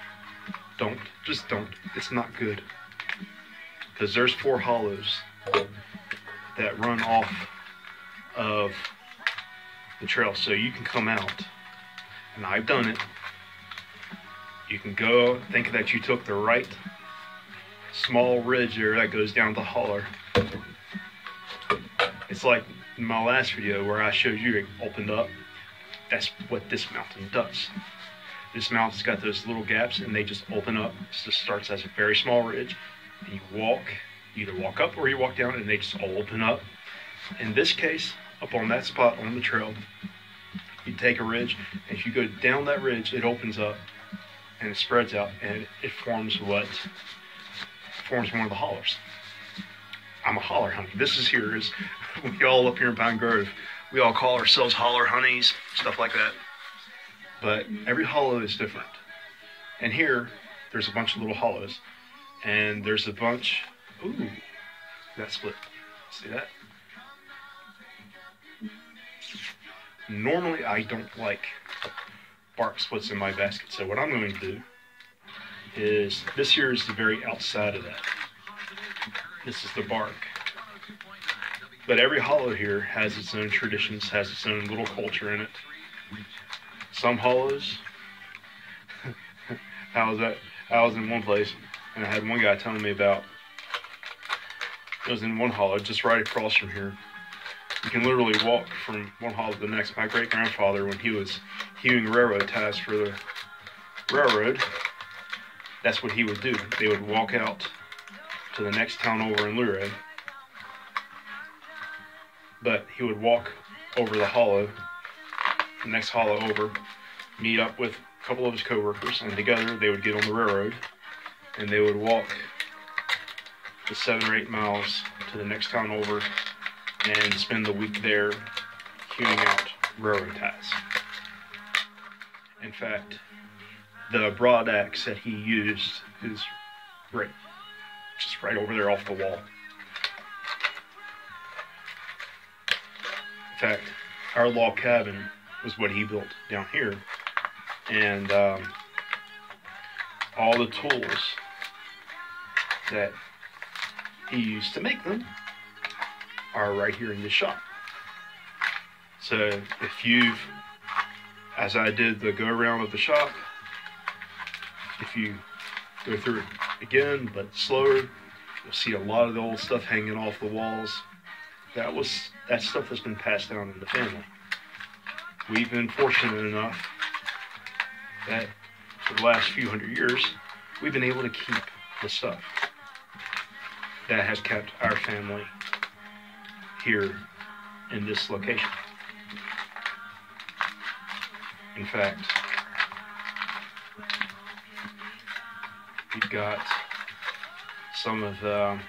Don't. Just don't. It's not good. Because there's four hollows that run off of the trail. So you can come out. And I've done it. You can go think that you took the right small ridge there that goes down the holler. It's like in my last video where I showed you it opened up. That's what this mountain does. This mountain's got those little gaps and they just open up. It just starts as a very small ridge. And you walk, either walk up or you walk down and they just all open up. In this case, up on that spot on the trail, you take a ridge. And if you go down that ridge, it opens up and it spreads out and it forms what forms one of the hollers. I'm a holler honey. This is here is <laughs> we all up here in Pine Grove. We all call ourselves holler honeys, stuff like that. But every hollow is different. And here, there's a bunch of little hollows, and there's a bunch. Ooh, that split. See that? Normally, I don't like bark splits in my basket. So what I'm going to do is this here is the very outside of that. This is the bark. But every hollow here has its own traditions, has its own little culture in it. Some hollows, <laughs> I was at, I was in one place and I had one guy telling me about. It was in one hollow just right across from here. You can literally walk from one hollow to the next. My great grandfather, when he was hewing railroad ties for the railroad, that's what he would do. They would walk out to the next town over in Luray, but he would walk over the hollow, the next hollow over, meet up with a couple of his coworkers, and together they would get on the railroad, and they would walk the seven or eight miles to the next town over, and spend the week there hewing out railroad ties. In fact, the broad axe that he used is right, just right over there off the wall. In fact, our log cabin was what he built down here, and um, all the tools that he used to make them are right here in this shop. So if you've, as I did the go around of the shop, if you go through it again but slower, you'll see a lot of the old stuff hanging off the walls. That was that stuff that's been passed down in the family. We've been fortunate enough that for the last few hundred years, we've been able to keep the stuff that has kept our family here in this location. In fact, we've got some of the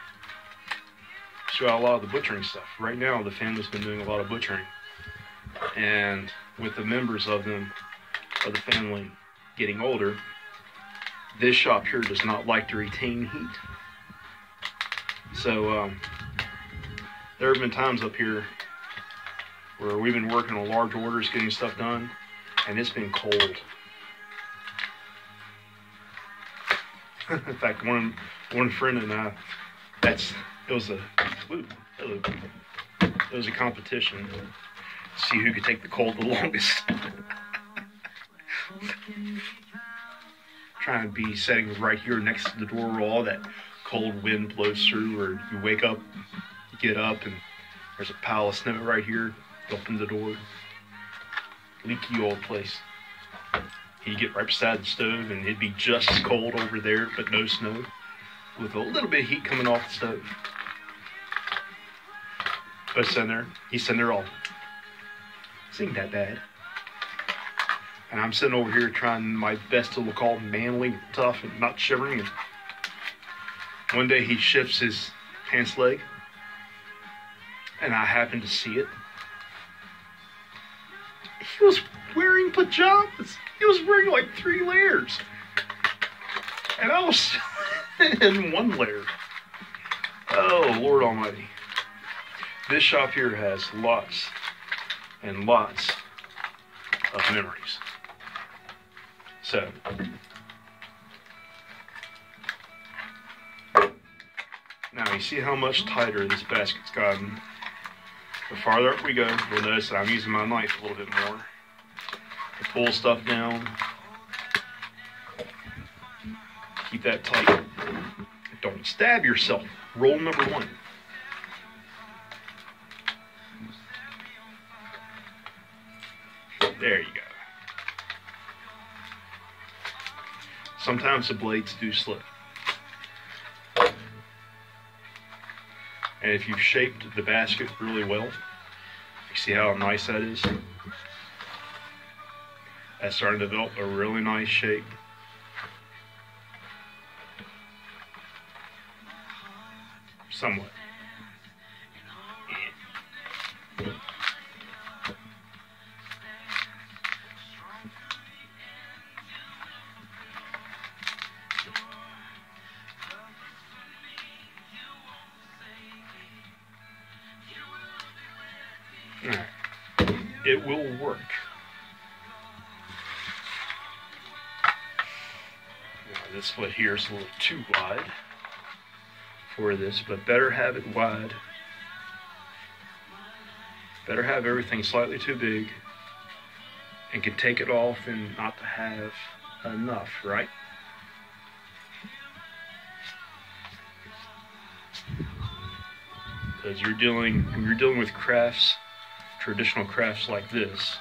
show out a lot of the butchering stuff. Right now, the family's been doing a lot of butchering, and with the members of them of the family getting older, this shop here does not like to retain heat. So um, there have been times up here where we've been working on large orders, getting stuff done, and it's been cold. In fact, one one friend and I, that's it was a it was a competition to see who could take the cold the <laughs> longest. Trying to be sitting right here next to the door where all that cold wind blows through, or you wake up, get up, and there's a pile of snow right here. Open the door. Leaky old place. He'd get right beside the stove and it'd be just as cold over there, but no snow, with a little bit of heat coming off the stove. But sitting there, he's sitting there all, this ain't that bad. And I'm sitting over here trying my best to look all manly, and tough, and not shivering. And one day he shifts his pants leg, and I happened to see it. He was wearing pajamas. He was wearing like three layers. And I was <laughs> in one layer. Oh, Lord Almighty. This shop here has lots and lots of memories. So, now you see how much tighter this basket's gotten. The farther up we go, you'll notice that I'm using my knife a little bit more to pull stuff down. Keep that tight. Don't stab yourself. Rule number one. There you go. Sometimes the blades do slip. And if you've shaped the basket really well, you see how nice that is? That's starting to develop a really nice shape. Somewhat. Split here is a little too wide for this, but better have it wide. Better have everything slightly too big and can take it off and not to have enough, right? Because you're dealing when you're dealing with crafts, traditional crafts like this,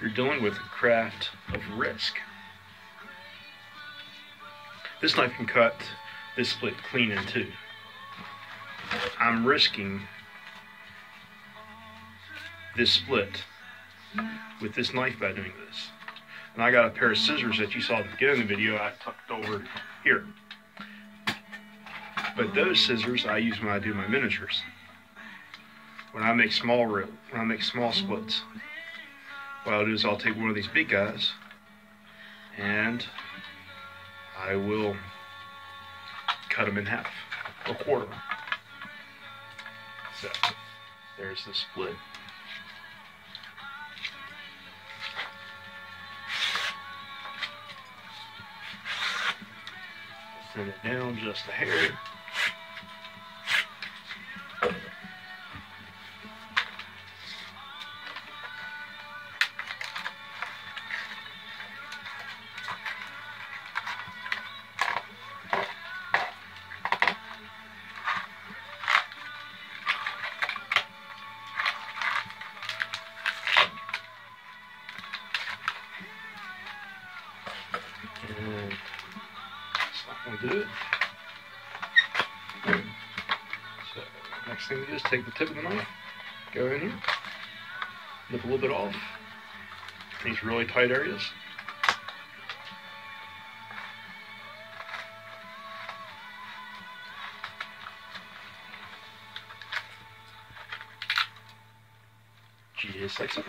you're dealing with a craft of risk. This knife can cut this split clean in two. I'm risking this split with this knife by doing this. And I got a pair of scissors that you saw at the beginning of the video I tucked over here. But those scissors I use when I do my miniatures. When I make small rib, when I make small splits. What I'll do is I'll take one of these big guys and I will cut them in half or quarter. So there's the split. Send it down just a hair. Take the tip of the knife, go in here, nip a little bit off these really tight areas. Just like so.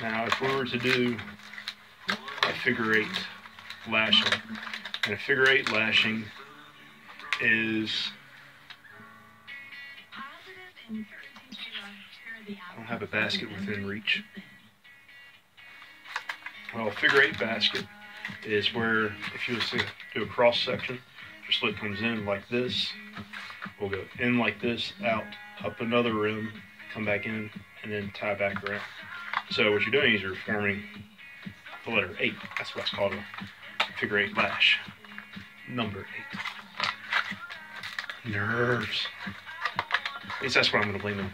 Now, if we were to do figure eight lashing, and a figure eight lashing is, I don't have a basket within reach. Well, figure eight basket is where, if you do a cross section, your slit comes in like this, we'll go in like this, out, up another rim, come back in, and then tie back around. So what you're doing is you're forming the letter eight. That's what's called a figure eight lash. Number eight. Nerves. At least that's what I'm going to blame them.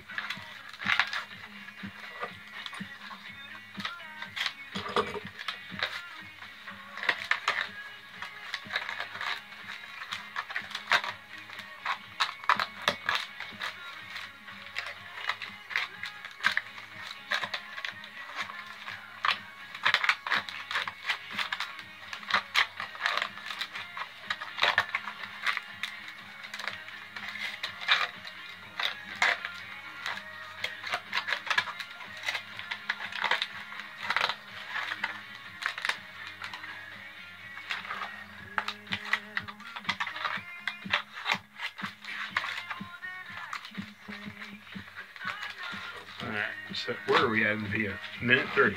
Minute 30.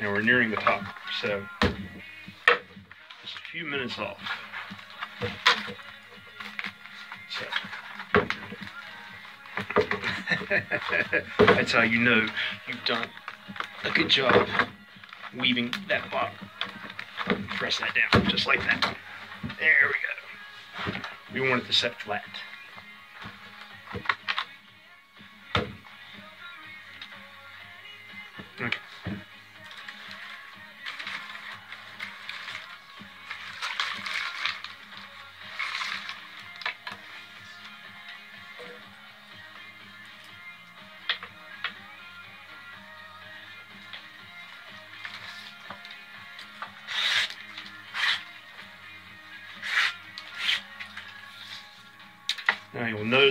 And we're nearing the top. So, just a few minutes off. So. <laughs> That's how you know you've done a good job weaving that bottom. Press that down, just like that. There we go. We want it to set flat.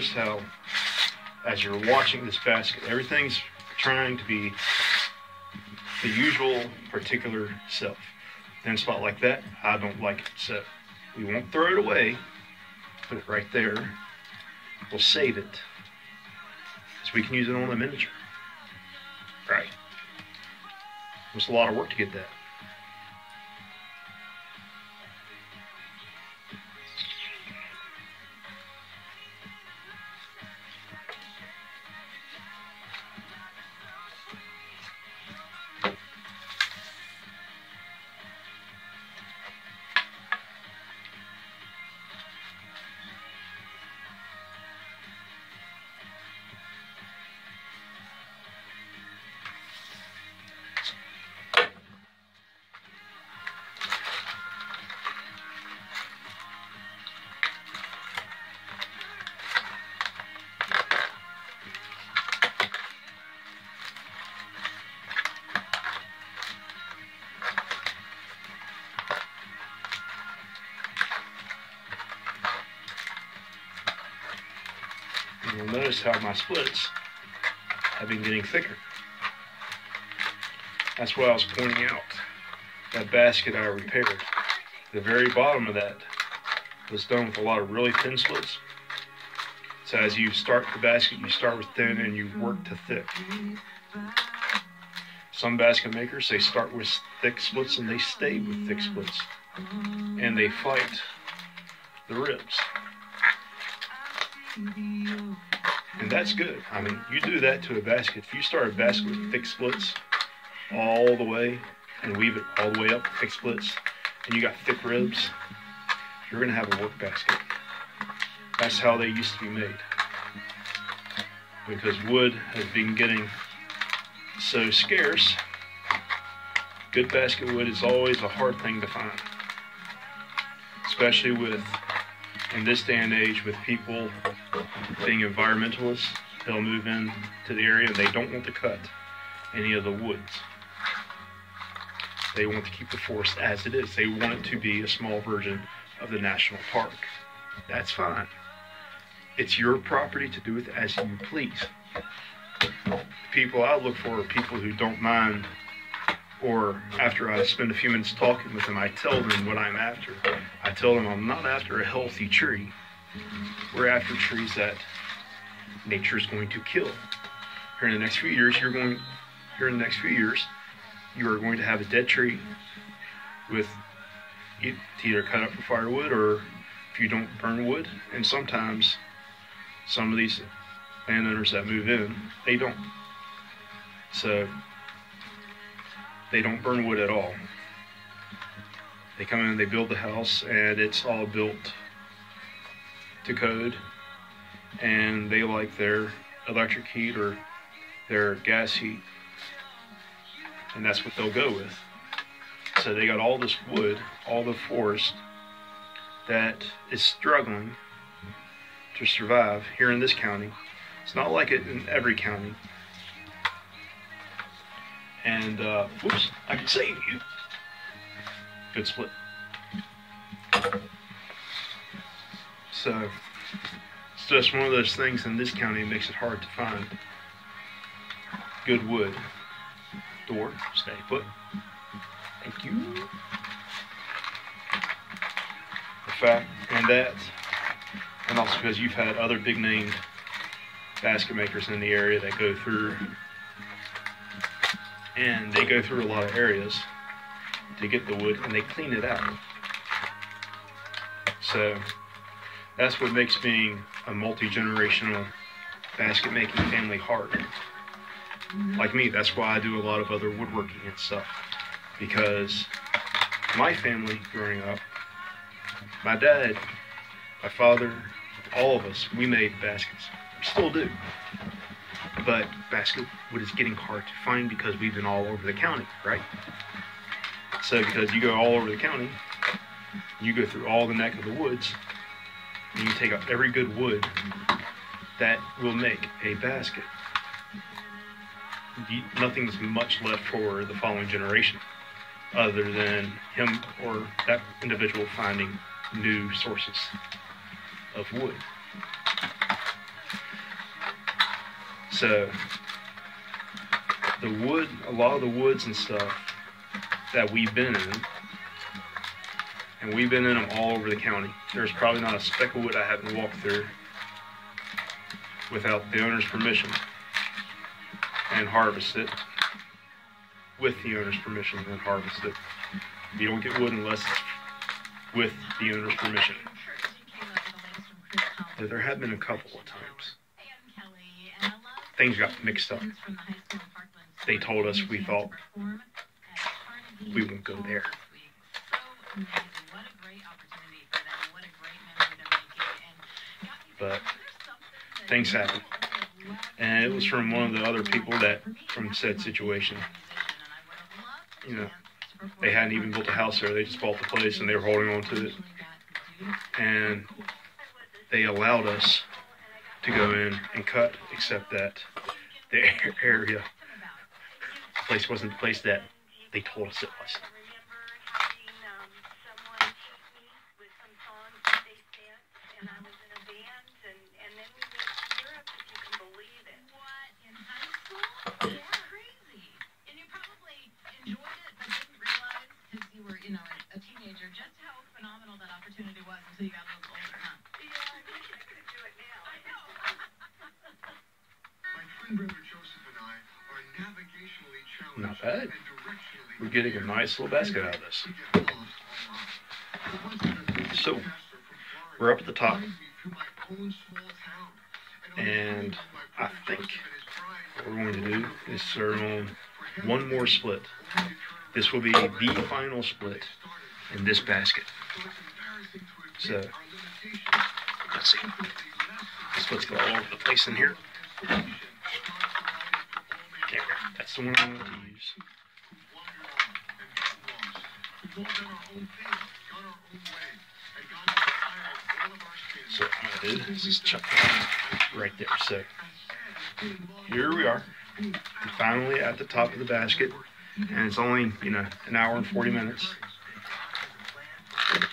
Notice how, as you're watching this basket, everything's trying to be the usual particular self. In spot like that, I don't like it. So we won't throw it away. Put it right there. We'll save it. So we can use it on a miniature. Right. It was a lot of work to get that. You'll notice how my splits have been getting thicker. That's why I was pointing out that basket I repaired. The very bottom of that was done with a lot of really thin splits. So as you start the basket, you start with thin and you work to thick. Some basket makers, they start with thick splits and they stay with thick splits. And they fight the ribs. That's good. I mean, you do that to a basket. If you start a basket with thick splits all the way and weave it all the way up, thick splits, and you got thick ribs, you're going to have a work basket. That's how they used to be made. Because wood has been getting so scarce, good basket wood is always a hard thing to find. Especially with, in this day and age, with people being environmentalists, they'll move in to the area and they don't want to cut any of the woods. They want to keep the forest as it is. They want it to be a small version of the national park. That's fine. It's your property to do with as you please. The people I look for are people who don't mind, or after I spend a few minutes talking with them, I tell them what I'm after. I tell them I'm not after a healthy tree. We're after trees that nature is going to kill. Here in the next few years, you're going. Here in the next few years, you are going to have a dead tree with either cut up for firewood or if you don't burn wood. And sometimes some of these landowners that move in, they don't. So they don't burn wood at all. They come in, they build the house, and it's all built to code, and they like their electric heat or their gas heat, and that's what they'll go with. So they got all this wood, all the forest that is struggling to survive here in this county. It's not like it in every county. And, uh, whoops, I can save you. Good split. So, uh, it's just one of those things in this county makes it hard to find good wood. Door, stay put. Thank you. The fact, and that, and also because you've had other big name basket makers in the area that go through, and they go through a lot of areas to get the wood and they clean it out. So that's what makes being a multi generational basket making family hard. Mm-hmm. Like me, that's why I do a lot of other woodworking and stuff. Because my family growing up, my dad, my father, all of us, we made baskets. We still do. But basket wood is getting hard to find because we've been all over the county, right? So because you go all over the county, you go through all the neck of the woods, you take out every good wood that will make a basket. Nothing's much left for the following generation, other than him or that individual finding new sources of wood. So the wood, a lot of the woods and stuff that we've been in, and we've been in them all over the county. There's probably not a speck of wood I haven't walked through without the owner's permission and harvest it with the owner's permission and harvest it. You don't get wood unless with the owner's permission. There have been a couple of times things got mixed up. They told us we thought we won't go there. But things happen. And it was from one of the other people that, from said situation, you know, they hadn't even built a house there. They just bought the place and they were holding on to it. And they allowed us to go in and cut, except that the <laughs> area, the place wasn't the place that they told us it was. You got a little older, huh? My twin brother Joseph and I are navigationally challenged Not bad. We're getting a nice little basket out of this. So, We're up at the top, my and I think what we're going to do is serve on one more split. This will be the final split in this basket. So let's see. This split's got all over the place in here. There, that's the one I want to use. So what I'm gonna do is just chuck right there. So here we are. Finally at the top of the basket, and it's only you know an hour and 40 minutes. You can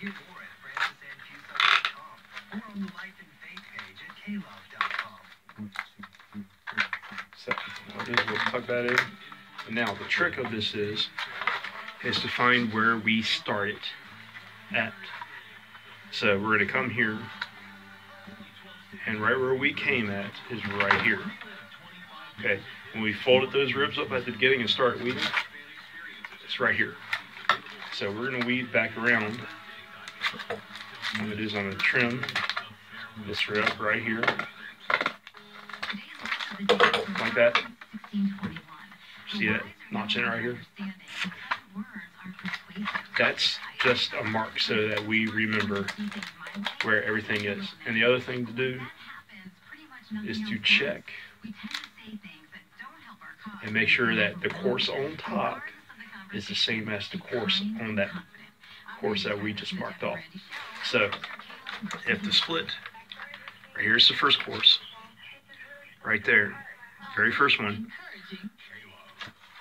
hear more at francisandfuso.com So we'll tuck that in. And now the trick of this is is to find where we started at. So we're gonna come here, and right where we came at is right here. Okay, when we folded those ribs up at the beginning and start weeding, it's right here. So we're gonna weave back around. Gonna do is I'm gonna trim this rib right here, like that. See that notch in it right here? That's just a mark so that we remember where everything is. And the other thing to do is to check and make sure that the course on top is the same as the course on that course that we just marked off. So if the split, right here's the first course, right there, very first one,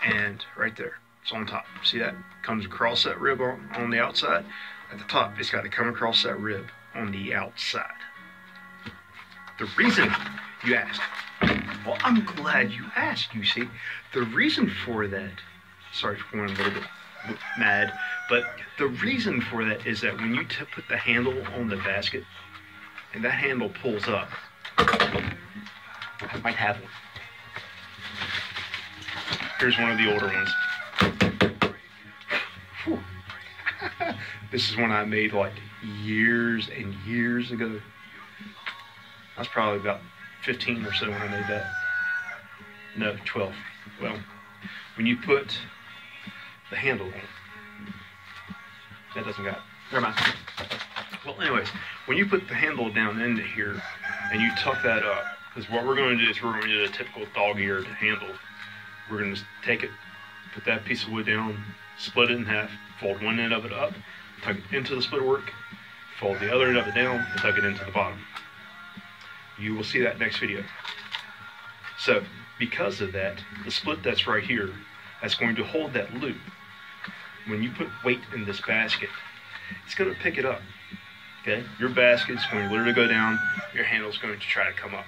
and right there, it's on top. See that? Comes across that rib on, on the outside. At the top, it's got to come across that rib on the outside. The reason you asked, well, I'm glad you asked, you see. The reason for that, sorry for going a little bit mad, but the reason for that is that when you put the handle on the basket and that handle pulls up, I might have one. Here's one of the older ones. <laughs> This is one I made like years and years ago. I was probably about 15 or so when I made that. No, 12. Well, when you put the handle that doesn't got. Never mind. Well, anyways, when you put the handle down into here and you tuck that up, because what we're going to do is we're going to do a typical dog-eared handle. We're going to take it, put that piece of wood down, split it in half, fold one end of it up, tuck it into the split work, fold the other end of it down, and tuck it into the bottom. You will see that next video. So, because of that, the split that's right here, that's going to hold that loop. When you put weight in this basket, it's going to pick it up. Okay? Your basket's going to literally go down, your handle's going to try to come up.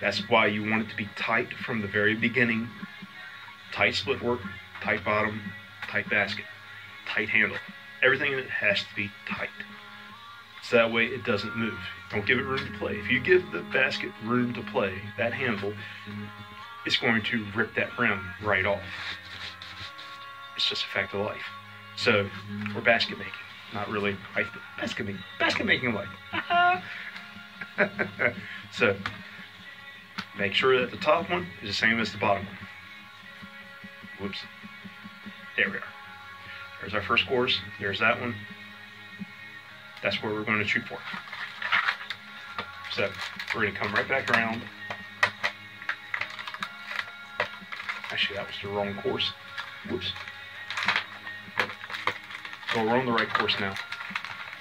That's why you want it to be tight from the very beginning. Tight split work, tight bottom, tight basket, tight handle. Everything in it has to be tight. So that way it doesn't move. Don't give it room to play. If you give the basket room to play, that handle, it's going to rip that rim right off. It's just a fact of life. So, we're basket making. Not really basket making. Basket making life. <laughs> so, make sure that the top one is the same as the bottom one. Whoops. There we are. There's our first course. There's that one. That's where we're going to shoot for. So we're going to come right back around. Actually, that was the wrong course. Whoops. So we're on the right course now.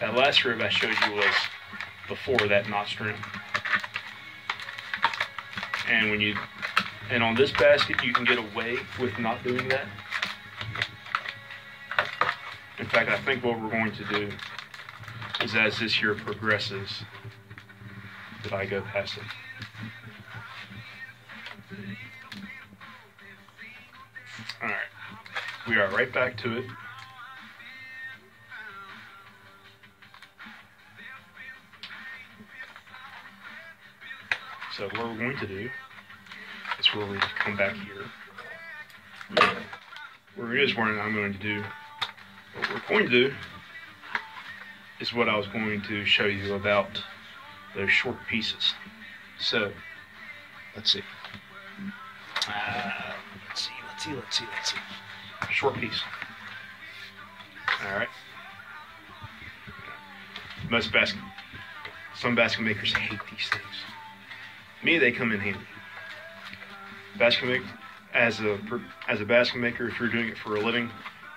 That last rib I showed you was before that rim. And when you, and on this basket, you can get away with not doing that. In fact, I think what we're going to do is as this year progresses, that I go past it. All right, we are right back to it. So what we're going to do is we're going to come back here. Where it is I'm going to do, what we're going to do is what I was going to show you about those short pieces. So, let's see. Uh, let's see, let's see, let's see, let's see. Short piece. All right. Most basket, some basket makers hate these things. Me, they come in handy. Basket make, as a as a basket maker, if you're doing it for a living,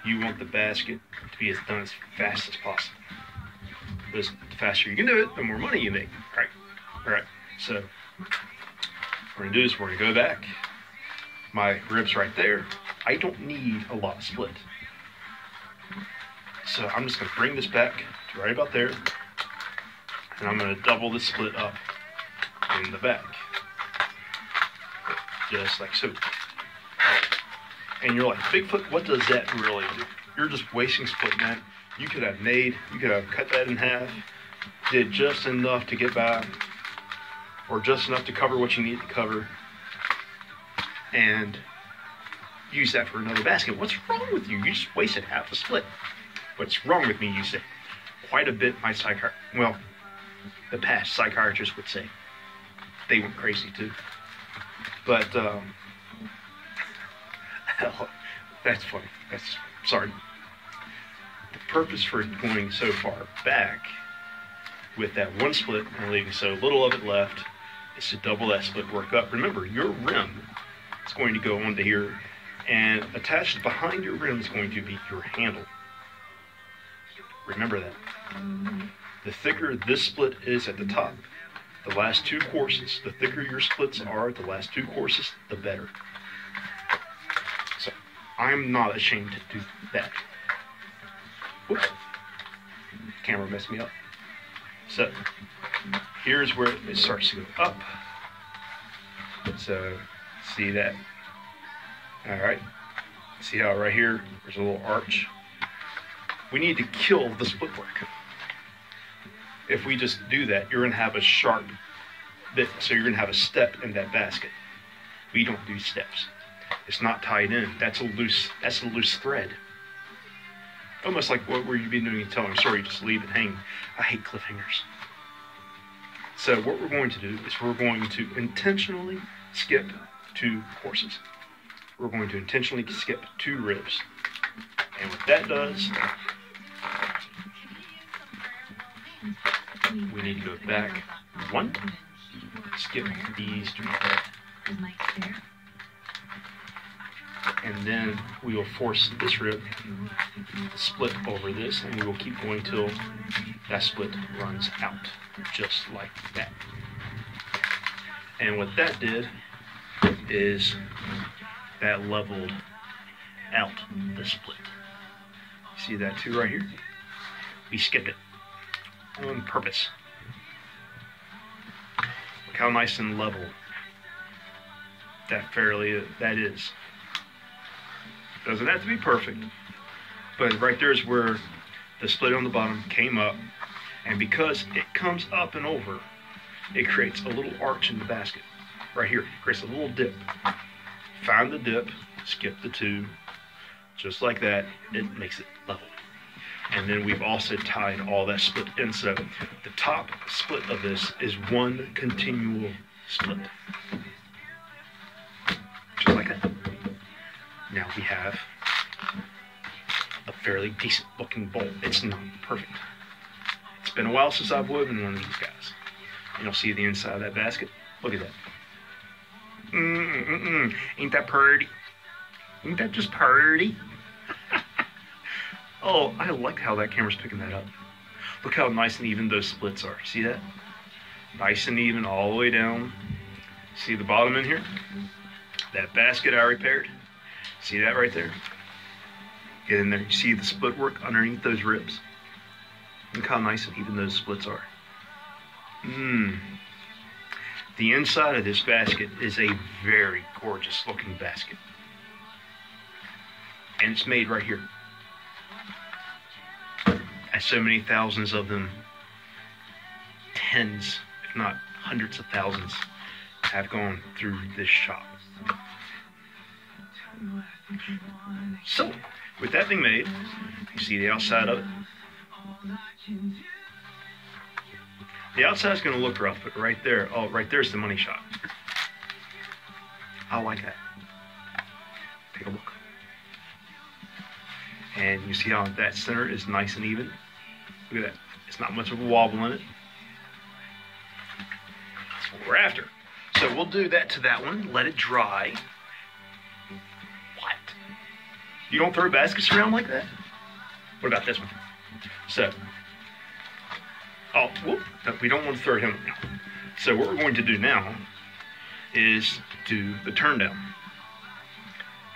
you want the basket to be as done as fast as possible. Because the faster you can do it, the more money you make. Right? All right. So what we're gonna do is we're gonna go back. My ribs right there. I don't need a lot of split. So I'm just gonna bring this back to right about there, and I'm gonna double the split up in the back, just like so. And you're like, Bigfoot, what does that really do? You're just wasting split, man. You could have made, you could have cut that in half, did just enough to get by, or just enough to cover what you need to cover, and use that for another basket. What's wrong with you? You just wasted half a split. What's wrong with me, you say? Quite a bit, my psychiatrist, well, the past psychiatrist would say. They went crazy too. But, um, <laughs> that's funny. That's, sorry. the purpose for going so far back with that one split and leaving so little of it left is to double that split work up. Remember, your rim is going to go onto here, and attached behind your rim is going to be your handle. Remember that. The thicker this split is at the top, the last two courses, the thicker your splits are, the last two courses, the better. So I'm not ashamed to do that. Whoops. Camera messed me up. So here's where it starts to go up. So see that? All right. See how right here there's a little arch? We need to kill the split work. If we just do that, you're going to have a sharp bit. So you're going to have a step in that basket. We don't do steps. It's not tied in. That's a loose. That's a loose thread. Almost like what were you been doing? Telling a story, just leave it hanging. I hate cliffhangers. So what we're going to do is we're going to intentionally skip two courses. We're going to intentionally skip two ribs. And what that does, we need to go back one, skip these two, and then we will force this to split over this, and we will keep going till that split runs out, just like that. And what that did is that leveled out the split. See that too right here? We skipped it on purpose. Look how nice and level that fairly that is. Doesn't have to be perfect, but right there is where the split on the bottom came up, and because it comes up and over, it creates a little arch in the basket. Right here, creates a little dip. Find the dip, skip the two, just like that, it makes it level. And then we've also tied all that split in. So the top split of this is one continual split. Just like that. Now we have a fairly decent looking bowl. It's not perfect. It's been a while since I've woven one of these guys. And you'll see the inside of that basket. Look at that. Mm-mm-mm. Ain't that pretty? Ain't that just pretty? Oh, I like how that camera's picking that up. Look how nice and even those splits are. See that? Nice and even all the way down. See the bottom in here? That basket I repaired. See that right there? Get in there. You see the split work underneath those ribs? Look how nice and even those splits are. Mmm. The inside of this basket is a very gorgeous looking basket. And it's made right here. And so many thousands of them, tens, if not hundreds of thousands, have gone through this shop. So, with that being made, you see the outside of it. The outside is going to look rough, but right there, oh, right there's the money shot. I like that. Take a look. And you see how that center is nice and even? Look at that. It's not much of a wobble in it. That's what we're after. So we'll do that to that one, let it dry. What? You don't throw baskets around like that? What about this one? So, oh, whoop, we don't want to throw him. So what we're going to do now is do the turn down.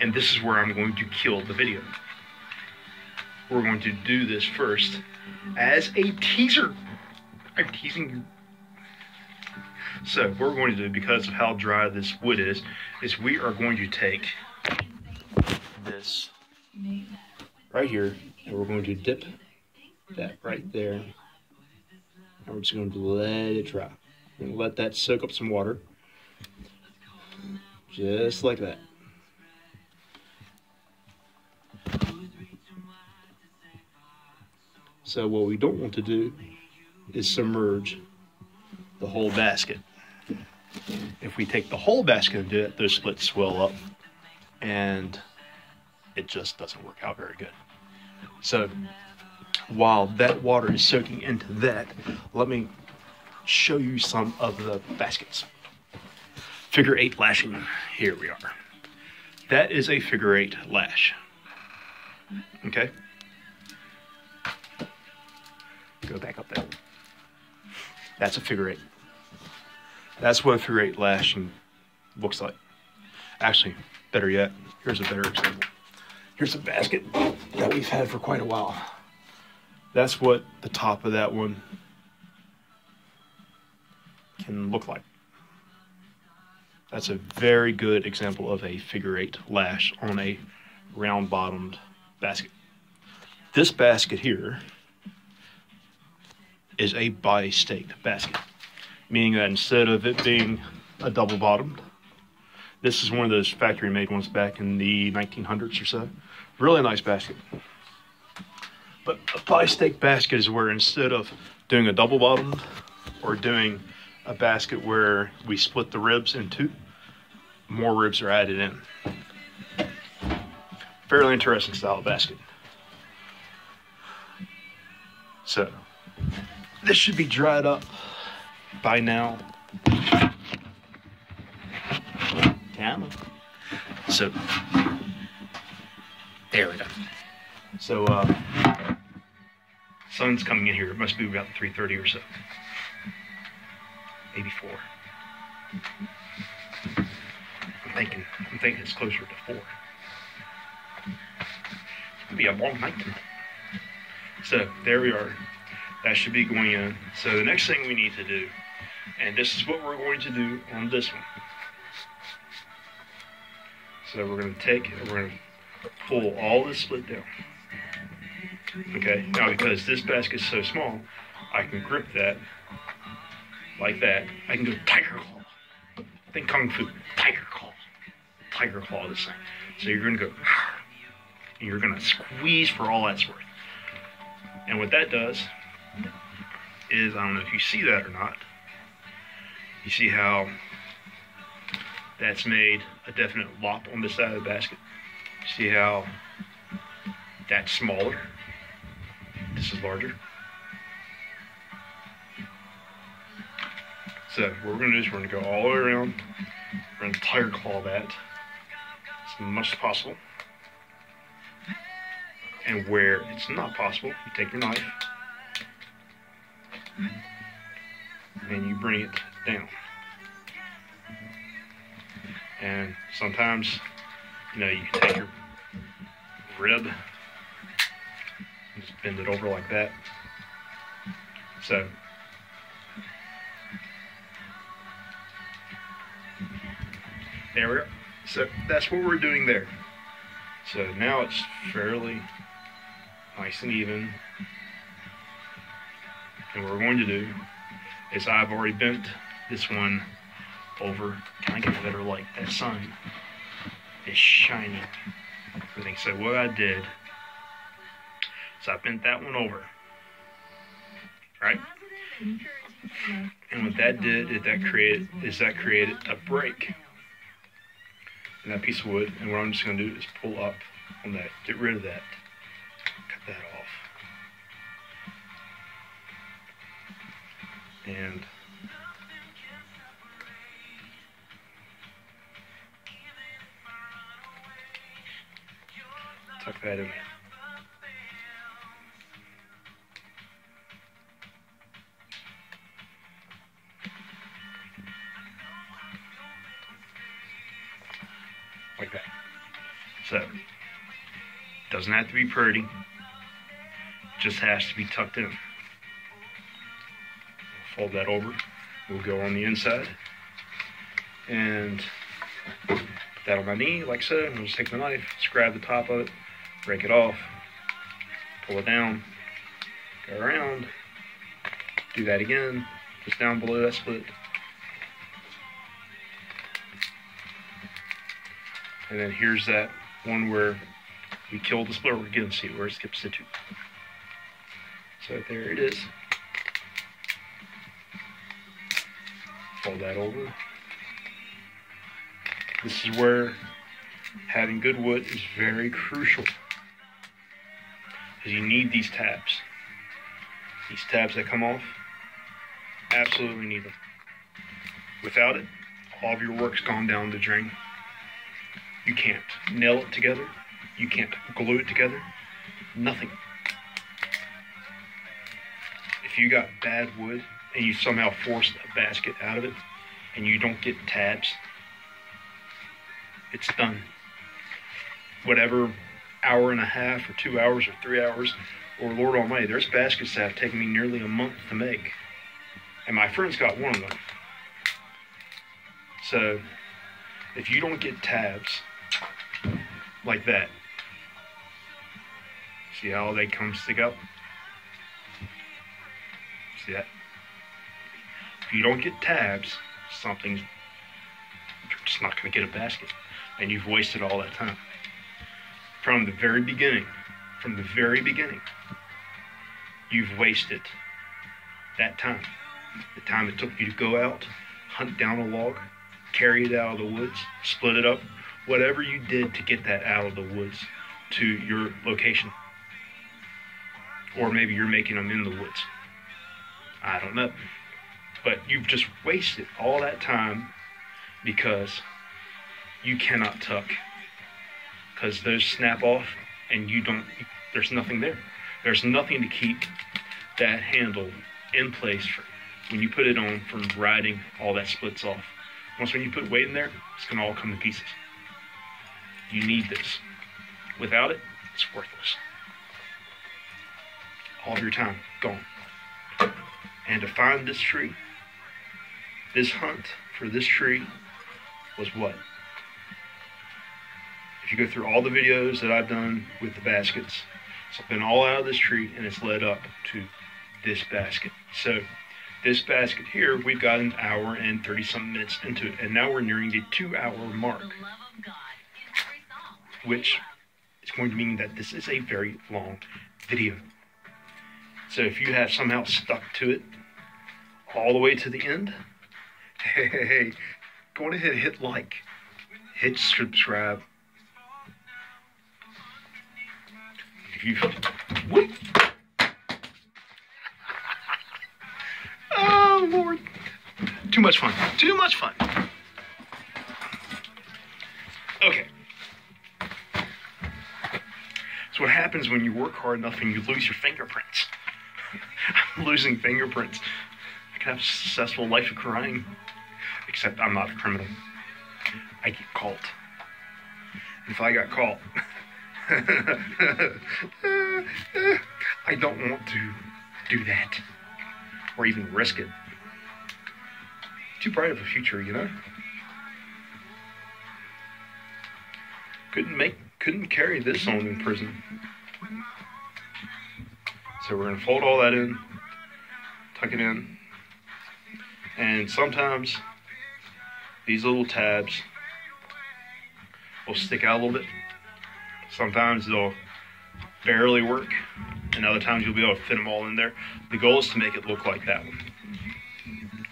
And this is where I'm going to kill the video. We're going to do this first as a teaser. I'm teasing you. So what we're going to do, because of how dry this wood is, is we are going to take this right here, and we're going to dip that right there. And we're just going to let it dry. To let that soak up some water. Just like that. So what we don't want to do is submerge the whole basket. If we take the whole basket and do it, those splits swell up and it just doesn't work out very good. So while that water is soaking into that, let me show you some of the baskets. Figure eight lashing. Here we are. That is a figure eight lash. Okay. Go back up there. That's a figure eight. That's what a figure eight lashing looks like. Actually, better yet, here's a better example. Here's a basket that we've had for quite a while. That's what the top of that one can look like. That's a very good example of a figure eight lash on a round bottomed basket. This basket here is a bi staked basket, meaning that instead of it being a double bottomed, this is one of those factory made ones back in the 1900s or so. Really nice basket. But a bi stake basket is where instead of doing a double bottomed or doing a basket where we split the ribs in two, more ribs are added in. Fairly interesting style of basket. So, this should be dried up by now. Camera. So, there we go. So, uh, sun's coming in here. It must be about 3.30 or so. Maybe 4. I'm thinking, I'm thinking it's closer to 4. It's gonna be a long night tonight. So, there we are. That should be going in. So, the next thing we need to do, and this is what we're going to do on this one. So, we're going to take, we're going to pull all this split down. Okay, now because this basket is so small, I can grip that like that. I can go tiger claw. Think kung fu, tiger claw, tiger claw this thing. So you're gonna go, and you're gonna squeeze for all that's worth. And what that does is, I don't know if you see that or not. You see how that's made a definite lop on the side of the basket. See how that's smaller. This is larger. So what we're going to do is we're to go all the way around. We're going to tiger claw that as much as possible. And where it's not possible, you take your knife and you bring it down. And sometimes, you know, you can take your rib and just bend it over like that. So there we go. So that's what we're doing there. So now it's fairly nice and even. And what we're going to do is I've already bent this one over. Can I get a better light? That sun is shining. Everything. So what I did is I bent that one over. Right? And what that did is that created is that created a break in that piece of wood. And what I'm just gonna do is pull up on that, get rid of that, And tuck that in. Like that. So, doesn't have to be pretty, just has to be tucked in. Fold that over. We'll go on the inside and put that on my knee, like so. I'll just take the knife, just grab the top of it, break it off, pull it down, go around, do that again, just down below that split. And then here's that one where we killed the split. We're going to see where it skips the two. So there it is. Fold that over. This is where having good wood is very <laughs> crucial. Because you need these tabs. these tabs that come off, absolutely need them. Without it, all of your work's gone down the drain. You can't nail it together. You can't glue it together. Nothing. If you got bad wood and you somehow forced a basket out of it and you don't get tabs, it's done. Whatever hour and a half or two hours or three hours, or Lord Almighty, there's baskets that have taken me nearly a month to make. And my friend's got one of them. So if you don't get tabs like that, see how they come stick up? See that? If you don't get tabs, something's you're just not going to get a basket, and you've wasted all that time. From the very beginning, from the very beginning, you've wasted that time. The time it took you to go out, hunt down a log, carry it out of the woods, split it up, whatever you did to get that out of the woods to your location. Or maybe you're making them in the woods. I don't know. But you've just wasted all that time because you cannot tuck. Because those snap off and you don't, there's nothing there. There's nothing to keep that handle in place for when you put it on from riding, all that splits off. Once when you put weight in there, it's gonna all come to pieces. You need this. Without it, it's worthless. All of your time gone. And to find this tree, this hunt for this tree was what? If you go through all the videos that I've done with the baskets, it's been all out of this tree and it's led up to this basket. So this basket here, we've got an hour and 30 something minutes into it, and now we're nearing the two hour mark, which is going to mean that this is a very long video. So if you have somehow stuck to it all the way to the end, hey, go on ahead, hit like, hit subscribe. If you, what? Oh Lord, too much fun, too much fun. Okay. So what happens when you work hard enough and you lose your fingerprints? <laughs> I'm losing fingerprints. I can have a successful life of crime. Except I'm not a criminal. I get caught. And if I got caught, <laughs> I don't want to do that. Or even risk it. Too bright of a future, you know? Couldn't make couldn't carry this on in prison. So we're gonna fold all that in, tuck it in, and sometimes these little tabs will stick out a little bit. Sometimes they'll barely work, and other times you'll be able to fit them all in there. The goal is to make it look like that one.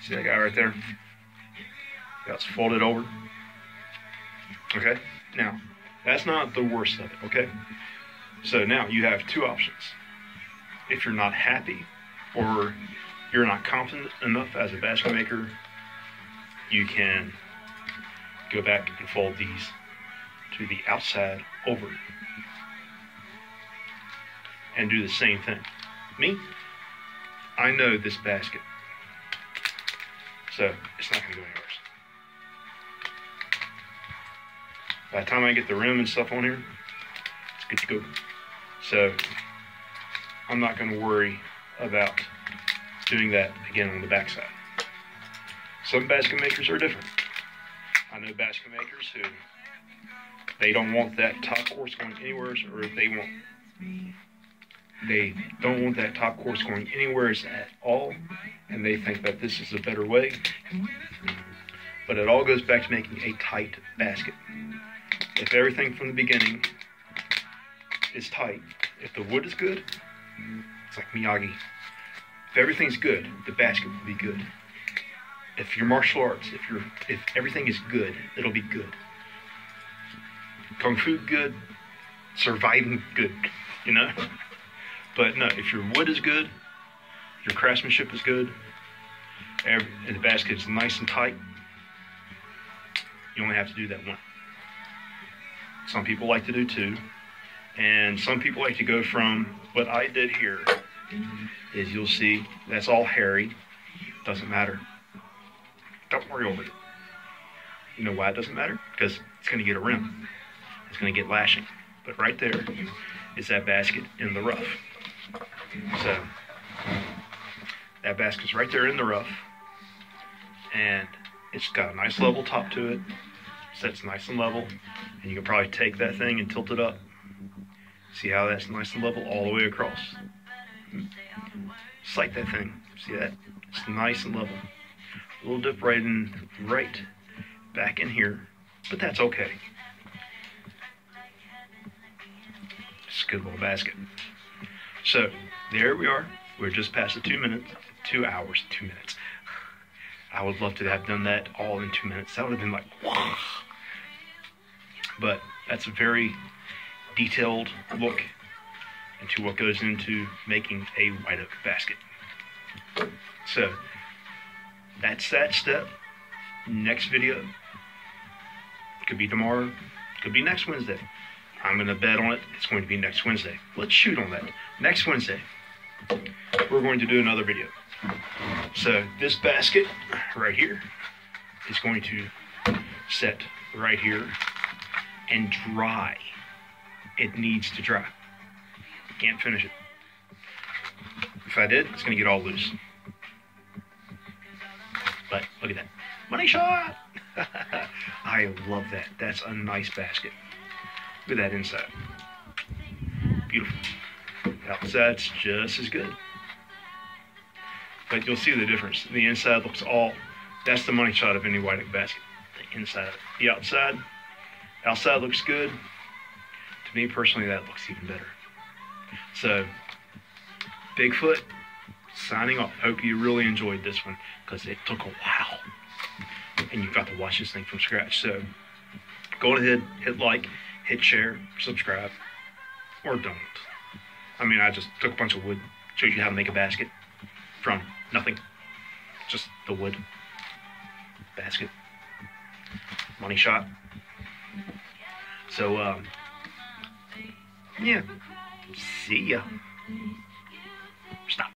See that guy right there? That's folded over. Okay, now that's not the worst of it, okay? So now you have two options. If you're not happy or you're not confident enough as a basket maker, you can go back and fold these to the outside over and do the same thing. Me, I know this basket, so it's not going to go anywhere. By the time I get the rim and stuff on here, it's good to go. So I'm not going to worry about doing that again on the backside. Some basket makers are different. I know basket makers who they don't want that top course going anywhere, or they want they don't want that top course going anywhere at all, and they think that this is a better way. But it all goes back to making a tight basket. If everything from the beginning is tight, if the wood is good, it's like Miyagi. If everything's good, the basket will be good. If your martial arts, if your if everything is good, it'll be good. Kung Fu good, surviving good, you know? But no, if your wood is good, Your craftsmanship is good. Every, and the basket is nice and tight. You only have to do that one. Some people like to do two. And some people like to go from what I did here is you'll see that's all hairy. Doesn't matter. Don't worry over it. You know why it doesn't matter? Because it's going to get a rim. It's going to get lashing. But right there is that basket in the rough. So that basket's right there in the rough. And it's got a nice level top to it. Sets nice and level. And you can probably take that thing and tilt it up. See how that's nice and level all the way across. Just like that thing. See that? It's nice and level. Little dip right in, right back in here, but that's okay. It's a good little basket. So there we are. We're just past the two minutes, two hours, two minutes. I would love to have done that all in two minutes. That would have been like. But that's a very detailed look into what goes into making a white oak basket. So that's that step. Next video could be tomorrow, could be next Wednesday. I'm going to bet on it. It's going to be next Wednesday. Let's shoot on that. Next Wednesday, we're going to do another video. So this basket right here is going to set right here and dry. It needs to dry. Can't finish it. If I did, it's going to get all loose. But look at that. Money shot! <laughs> I love that. That's a nice basket. Look at that inside. Beautiful. Outside's just as good. But you'll see the difference. The inside looks all, that's the money shot of any white basket. The inside. The outside, outside looks good. To me personally, that looks even better. So, Bigfoot, signing off. Hope you really enjoyed this one because it took a while. And you've got to watch this thing from scratch. So, go ahead, hit like, hit share, subscribe, or don't. I mean, I just took a bunch of wood, showed you how to make a basket from nothing, just the wood basket, money shot. So, um, yeah, see ya. Stop.